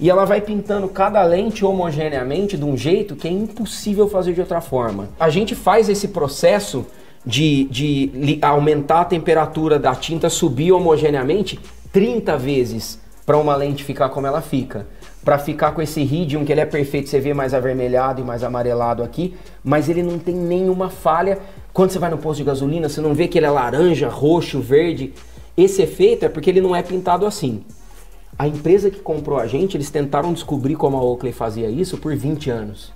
E ela vai pintando cada lente homogeneamente de um jeito que é impossível fazer de outra forma. A gente faz esse processo de, de aumentar a temperatura da tinta, subir homogeneamente 30 vezes para uma lente ficar como ela fica. Para ficar com esse iridium, que ele é perfeito, você vê mais avermelhado e mais amarelado aqui, mas ele não tem nenhuma falha. Quando você vai no posto de gasolina, você não vê que ele é laranja, roxo, verde. Esse efeito é porque ele não é pintado assim. A empresa que comprou a gente, eles tentaram descobrir como a Oakley fazia isso por 20 anos.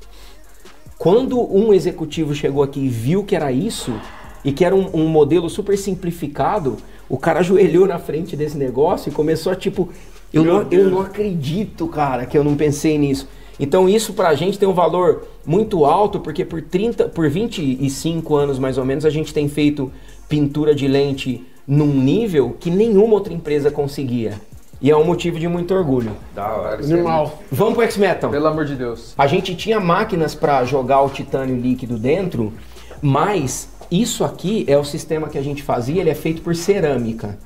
Quando um executivo chegou aqui e viu que era isso, e que era um, um modelo super simplificado, o cara ajoelhou na frente desse negócio e começou a tipo, eu não, eu não acredito, cara, que eu não pensei nisso. Então isso pra gente tem um valor muito alto, porque por 30, por 25 anos mais ou menos a gente tem feito pintura de lente num nível que nenhuma outra empresa conseguia. E é um motivo de muito orgulho. Da hora. é Animal. Vamos pro X-Metal. Pelo amor de Deus. A gente tinha máquinas para jogar o titânio líquido dentro, mas isso aqui é o sistema que a gente fazia, ele é feito por cerâmica.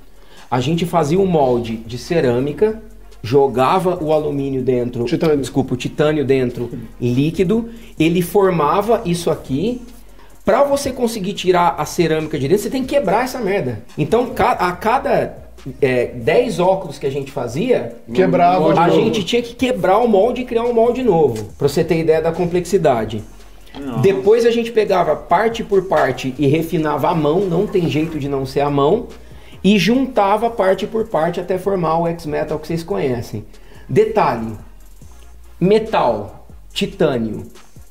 A gente fazia um molde de cerâmica, jogava o alumínio dentro, Titânio. desculpa, o titânio dentro líquido, ele formava isso aqui. Para você conseguir tirar a cerâmica de dentro, você tem que quebrar essa merda. Então, a cada é, 10 óculos que a gente fazia, Quebrava de a novo. gente tinha que quebrar o molde e criar um molde novo, pra você ter ideia da complexidade. Depois a gente pegava parte por parte e refinava à mão, não tem jeito de não ser à mão, e juntava parte por parte até formar o X-Metal que vocês conhecem. Detalhe: metal, titânio,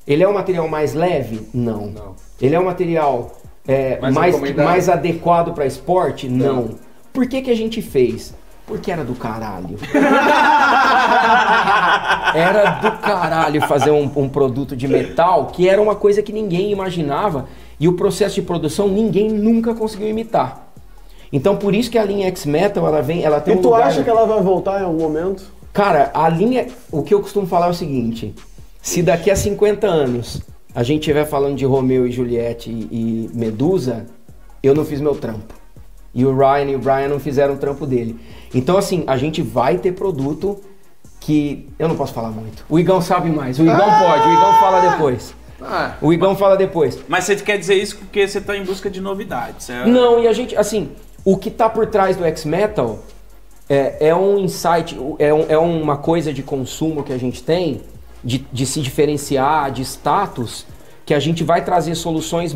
ele é um material mais leve? Não. Ele é um material é, Mais mais, mais adequado para esporte? Não. Por que, que a gente fez? Porque era do caralho. era do caralho fazer um, um produto de metal que era uma coisa que ninguém imaginava e o processo de produção ninguém nunca conseguiu imitar. Então por isso que a linha X-Metal ela vem, ela tem E um tu lugar- acha que ela vai voltar em algum momento? Cara, a linha. O que eu costumo falar é o seguinte: se daqui a 50 anos a gente estiver falando de Romeu e Juliette e, e Medusa, eu não fiz meu trampo. E o Ryan e o Brian não fizeram o trampo dele. Então, assim, a gente vai ter produto que. Eu não posso falar muito. O Igão sabe mais. O Igão pode, o Igão fala depois. Ah, O Igão fala depois. Mas você quer dizer isso porque você tá em busca de novidades. É... Não, e a gente, assim, o que tá por trás do X-Metal é, é um insight, é, um- é uma coisa de consumo que a gente tem, de, de se diferenciar, de status, que a gente vai trazer soluções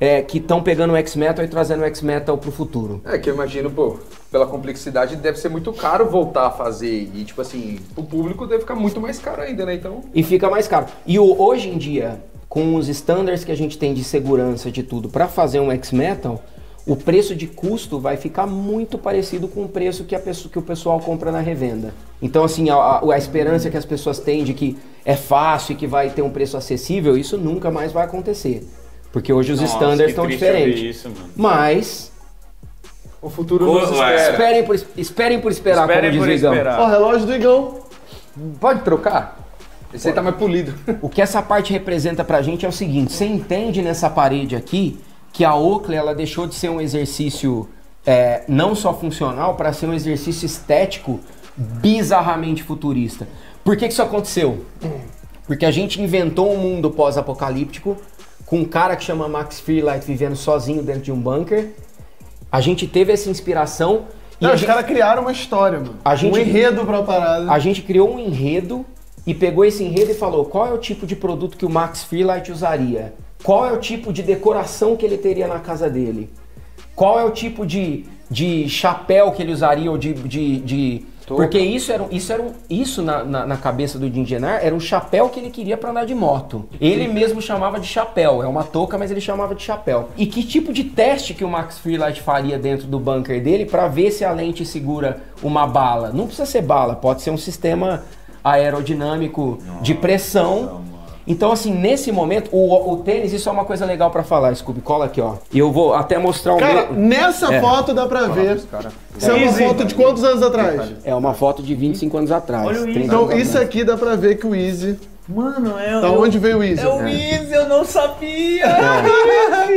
é, que estão pegando o X-Metal e trazendo o X-Metal pro futuro. é que eu imagino, pô, pela complexidade deve ser muito caro voltar a fazer. E, tipo assim, o público deve ficar muito mais caro ainda, né? Então. E fica mais caro. E o- hoje em dia, com os standards que a gente tem de segurança de tudo para fazer um X-Metal, o preço de custo vai ficar muito parecido com o preço que, a pessoa, que o pessoal compra na revenda. Então, assim, a, a- a esperança que as pessoas têm de que é fácil e que vai ter um preço acessível, isso nunca mais vai acontecer. Porque hoje os Nossa, standards que estão diferentes. Isso, mano. Mas, O futuro nos espera. esperem por, esperem por esperar, Esperem como diz o Igão. esperar. Ó, relógio do Igão. Pode trocar? Esse aí tá mais polido. O que essa parte representa pra gente é o seguinte: você entende nessa parede aqui que a Oakley ela deixou de ser um exercício é, não só funcional para ser um exercício estético bizarramente futurista. Por que, que isso aconteceu? Porque a gente inventou um mundo pós-apocalíptico com um cara que chama Max Freelight vivendo sozinho dentro de um bunker. A gente teve essa inspiração e Não, a os gente, caras criaram uma história, mano. A gente- Um enredo pra parada. a gente criou um enredo e pegou esse enredo e falou qual é o tipo de produto que o Max Freelight usaria, qual é o tipo de decoração que ele teria na casa dele, qual é o tipo de, de chapéu que ele usaria ou de, de, de- porque isso era um- isso era um- isso na, na, na cabeça do Jim Genar era um chapéu que ele queria para andar de moto. Ele mesmo chamava de chapéu, é uma touca, mas ele chamava de chapéu. E que tipo de teste que o Max Freelight faria dentro do bunker dele para ver se a lente segura uma bala? Não precisa ser bala, pode ser um sistema aerodinâmico de pressão. Então, assim, nesse momento, o, o tênis, isso é uma coisa legal para falar, Scooby. Cola aqui, ó. E eu vou até mostrar o Cara, meu. nessa É. foto dá pra ver. Isso é uma Easy. foto de quantos anos atrás? É uma foto de 25 anos atrás. Olha o 30 Então, anos isso aqui dá pra ver que o Easy. Mano, é Da onde veio o Easy? É o Easy, eu não sabia!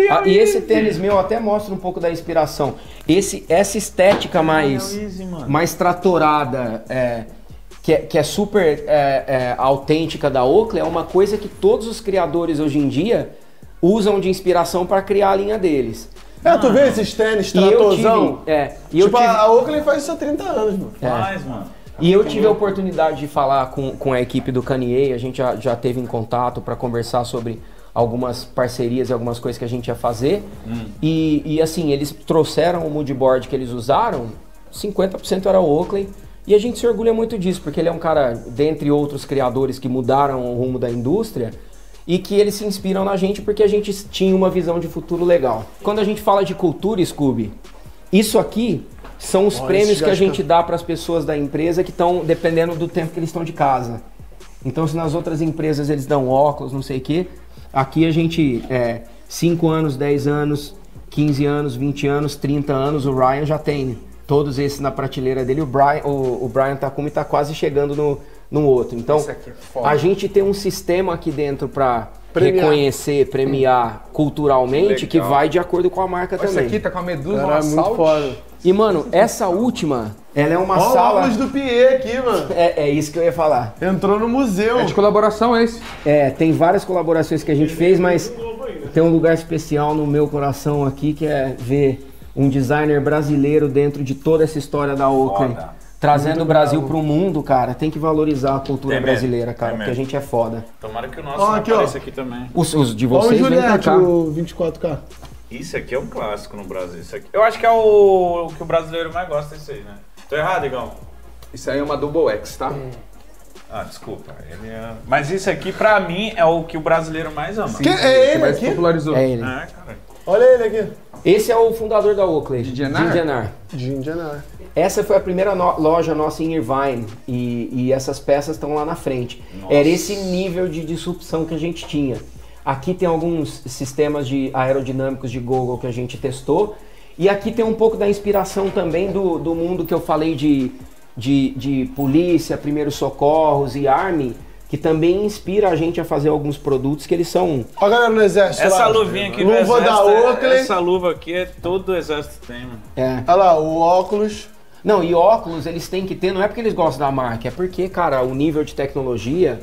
Ah, e esse tênis meu até mostra um pouco da inspiração. Esse, essa estética mais, É Easy, mano. mais tratorada, é, que, é, que é super é, é, autêntica da Oakley, é uma coisa que todos os criadores hoje em dia usam de inspiração para criar a linha deles. É, tu vê esses tênis E eu tive, é, e eu Tipo, tive, a Oakley faz isso há 30 anos, mano. Faz, mano. E eu tive a oportunidade de falar com, com a equipe do Kanye, a gente já, já teve em contato para conversar sobre algumas parcerias e algumas coisas que a gente ia fazer. E, e, assim, eles trouxeram o moodboard que eles usaram, 50% era o Oakley. E a gente se orgulha muito disso, porque ele é um cara, dentre outros criadores que mudaram o rumo da indústria, e que eles se inspiram na gente porque a gente tinha uma visão de futuro legal. Quando a gente fala de cultura, Scooby, isso aqui são os Ó, prêmios que a gente dá para as pessoas da empresa que estão dependendo do tempo que eles estão de casa. Então, se nas outras empresas eles dão óculos, não sei o quê, aqui a gente, é, 5 anos, 10 anos, 15 anos, 20 anos, 30 anos, o Ryan já tem todos esses na prateleira dele. O Brian, o, o Brian Takumi está quase chegando no, no outro. Então, Esse aqui é a gente tem um sistema aqui dentro para reconhecer, premiar culturalmente que vai de acordo com a marca Olha, Esse também. aqui tá com a medusa, Cara, uma é muito foda. E, mano, essa última, ela é uma Ó o sala... óculos do Pierre aqui, mano. É, é isso que eu ia falar. Entrou no museu. É de colaboração esse. É, tem várias colaborações que a gente fez, mas tem um lugar especial no meu coração aqui que é ver um designer brasileiro dentro de toda essa história da Oakley. Foda. Trazendo o Brasil pro mundo, cara. Tem que valorizar a cultura Tem brasileira, cara, tem porque a gente é foda. Tomara que o nosso Ó, não aqui, ó. apareça aqui também. Os, os de Olha o vocês, vem pra Juliette, cá. o 24K. Isso aqui é um clássico no Brasil. Isso aqui. Eu acho que é o, o que o brasileiro mais gosta disso aí, né? Tô errado, Igão? Isso aí é uma Double X, tá? Ah, desculpa. Ele é... Mas isso aqui, pra mim, é o que o brasileiro mais ama. Que- é Que ele mais aqui? popularizou. É ele. É, cara. Olha ele aqui. Esse é o fundador da Oakley? Didianar. De Indianar. Essa foi a primeira no- loja nossa em Irvine e, e essas peças estão lá na frente. Era esse nível de disrupção que a gente tinha. Aqui tem alguns sistemas de aerodinâmicos de Google que a gente testou e aqui tem um pouco da inspiração também do, do mundo que eu falei de, de, de polícia, primeiros socorros e army, que também inspira a gente a fazer alguns produtos que eles são Ó a galera no exército Essa lá. luvinha aqui do Luva da exército, é- Oakley. essa luva aqui é todo o exército tem, mano. é, Olha lá, o óculos. Não, e óculos eles têm que ter, não é porque eles gostam da marca, é porque, cara, o nível de tecnologia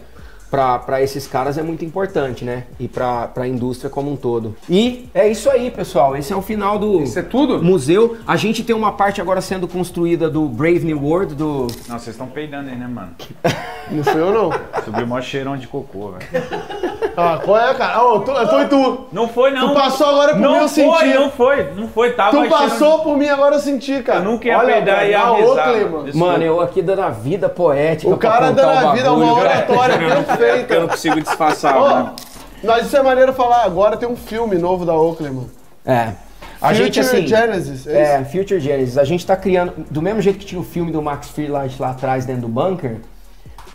para esses caras é muito importante, né? E para a indústria como um todo. E é isso aí, pessoal. Esse é o final do Isso é tudo? museu. A gente tem uma parte agora sendo construída do Brave New World, do. Nossa, vocês estão peidando aí, né, mano? Não fui eu, não. Subiu o maior cheirão de cocô, velho. Ah, qual é, cara? Ah, tu- foi tu. Não foi, não. Tu passou agora por não mim, eu foi, senti. Não foi, não foi. Tava Tu cheirando- passou por mim, agora eu senti, cara. Eu nunca ia Olha, peidar e ia na rezar, Oakley, mano. mano. Desculpa. Mano, eu aqui dando a vida poética. O pra cara contar dando a vida, uma bagulho, oratória Eu não perfeita. consigo disfarçar, Ó, mano. mas isso é maneiro falar. Agora tem um filme novo da Oakley, mano. É. A Future gente assim. Genesis, é, É, Future Genesis. A gente tá criando, do mesmo jeito que tinha o filme do Max Freelight lá atrás dentro do bunker,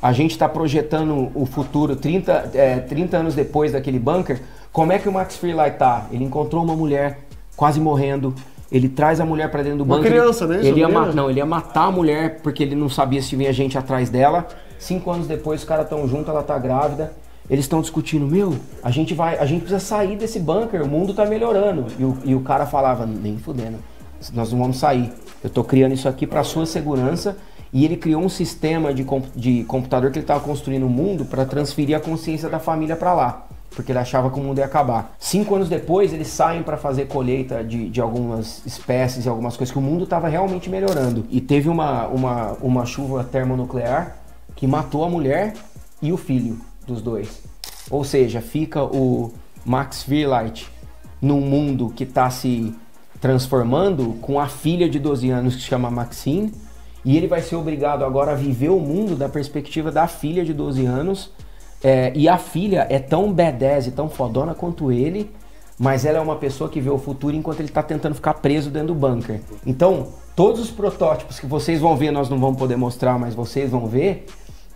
a gente tá projetando o futuro 30, é, 30 anos depois daquele bunker. Como é que o Max Freelight tá? Ele encontrou uma mulher quase morrendo. Ele traz a mulher pra dentro do Uma bunker. criança, né? Ele ia, Menina? ma- não, ele ia matar a mulher porque ele não sabia se vinha gente atrás dela. Cinco anos depois, os caras estão juntos, ela tá grávida. Eles estão discutindo, meu, a gente vai, a gente precisa sair desse bunker, o mundo tá melhorando. E o, e o cara falava, nem fudendo, nós não vamos sair. Eu tô criando isso aqui para sua segurança. E ele criou um sistema de, comp- de computador que ele estava construindo no mundo para transferir a consciência da família para lá. Porque ele achava que o mundo ia acabar. Cinco anos depois, eles saem para fazer colheita de, de algumas espécies e algumas coisas que o mundo estava realmente melhorando. E teve uma, uma, uma chuva termonuclear que matou a mulher e o filho dos dois. Ou seja, fica o Max Freelight num mundo que está se transformando com a filha de 12 anos que se chama Maxine e ele vai ser obrigado agora a viver o mundo da perspectiva da filha de 12 anos é, e a filha é tão badass e tão fodona quanto ele mas ela é uma pessoa que vê o futuro enquanto ele está tentando ficar preso dentro do bunker. Então, todos os protótipos que vocês vão ver, nós não vamos poder mostrar, mas vocês vão ver,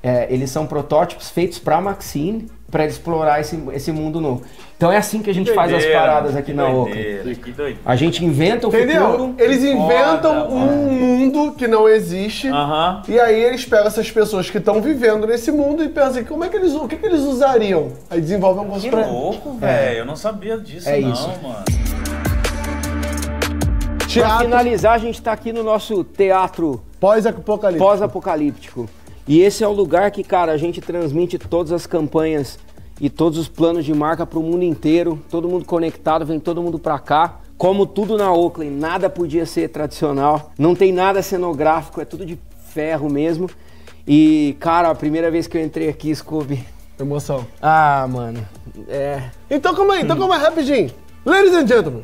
é, eles são protótipos feitos para Maxine, para explorar esse, esse mundo novo. Então é assim que a gente faz as Doideira, paradas mano, aqui que na Oca. Que. A gente inventa o Entendeu? futuro. Eles inventam Foda, um mundo que não existe. Aham. E aí eles pegam essas pessoas que estão vivendo nesse mundo e pensam, como é que eles, o que, que eles usariam? Aí desenvolvem um Que negócio pra... louco, velho. Eu não sabia disso, É não, isso. mano. Para Teatro finalizar, a gente está aqui no nosso teatro pós-apocalipse. pós-apocalíptico. E esse é o lugar que, cara, a gente transmite todas as campanhas e todos os planos de marca para o mundo inteiro. Todo mundo conectado, vem todo mundo para cá. Como tudo na Oakley, nada podia ser tradicional. Não tem nada cenográfico, é tudo de ferro mesmo. E, cara, a primeira vez que eu entrei aqui, Scooby. Emoção. Ah, mano. É. Então calma aí, então calma aí, rapidinho. Ladies and gentlemen.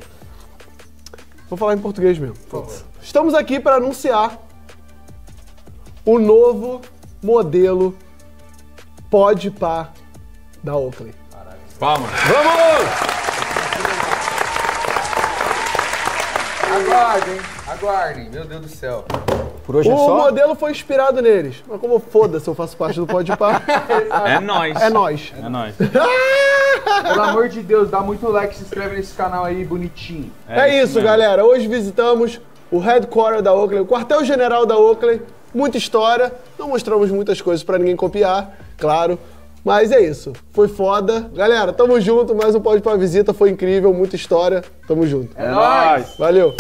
Vou falar em português mesmo. Estamos aqui para anunciar o novo modelo Podpah da Oakley. Palmas. Vamos! Aguardem, aguardem, meu Deus do céu. Por hoje é O só. modelo foi inspirado neles. Mas como foda-se, eu faço parte do Pode Par. É nóis. É nóis. É nóis. Pelo amor de Deus, dá muito like, se inscreve nesse canal aí, bonitinho. É, isso, mesmo. galera. Hoje visitamos o headquarter da Oakley, o quartel-general da Oakley. Muita história. Não mostramos muitas coisas pra ninguém copiar, claro. Mas é isso. Foi foda. Galera, tamo junto. Mais um Pode Par Visita. Foi incrível. Muita história. Tamo junto. É nóis! Valeu.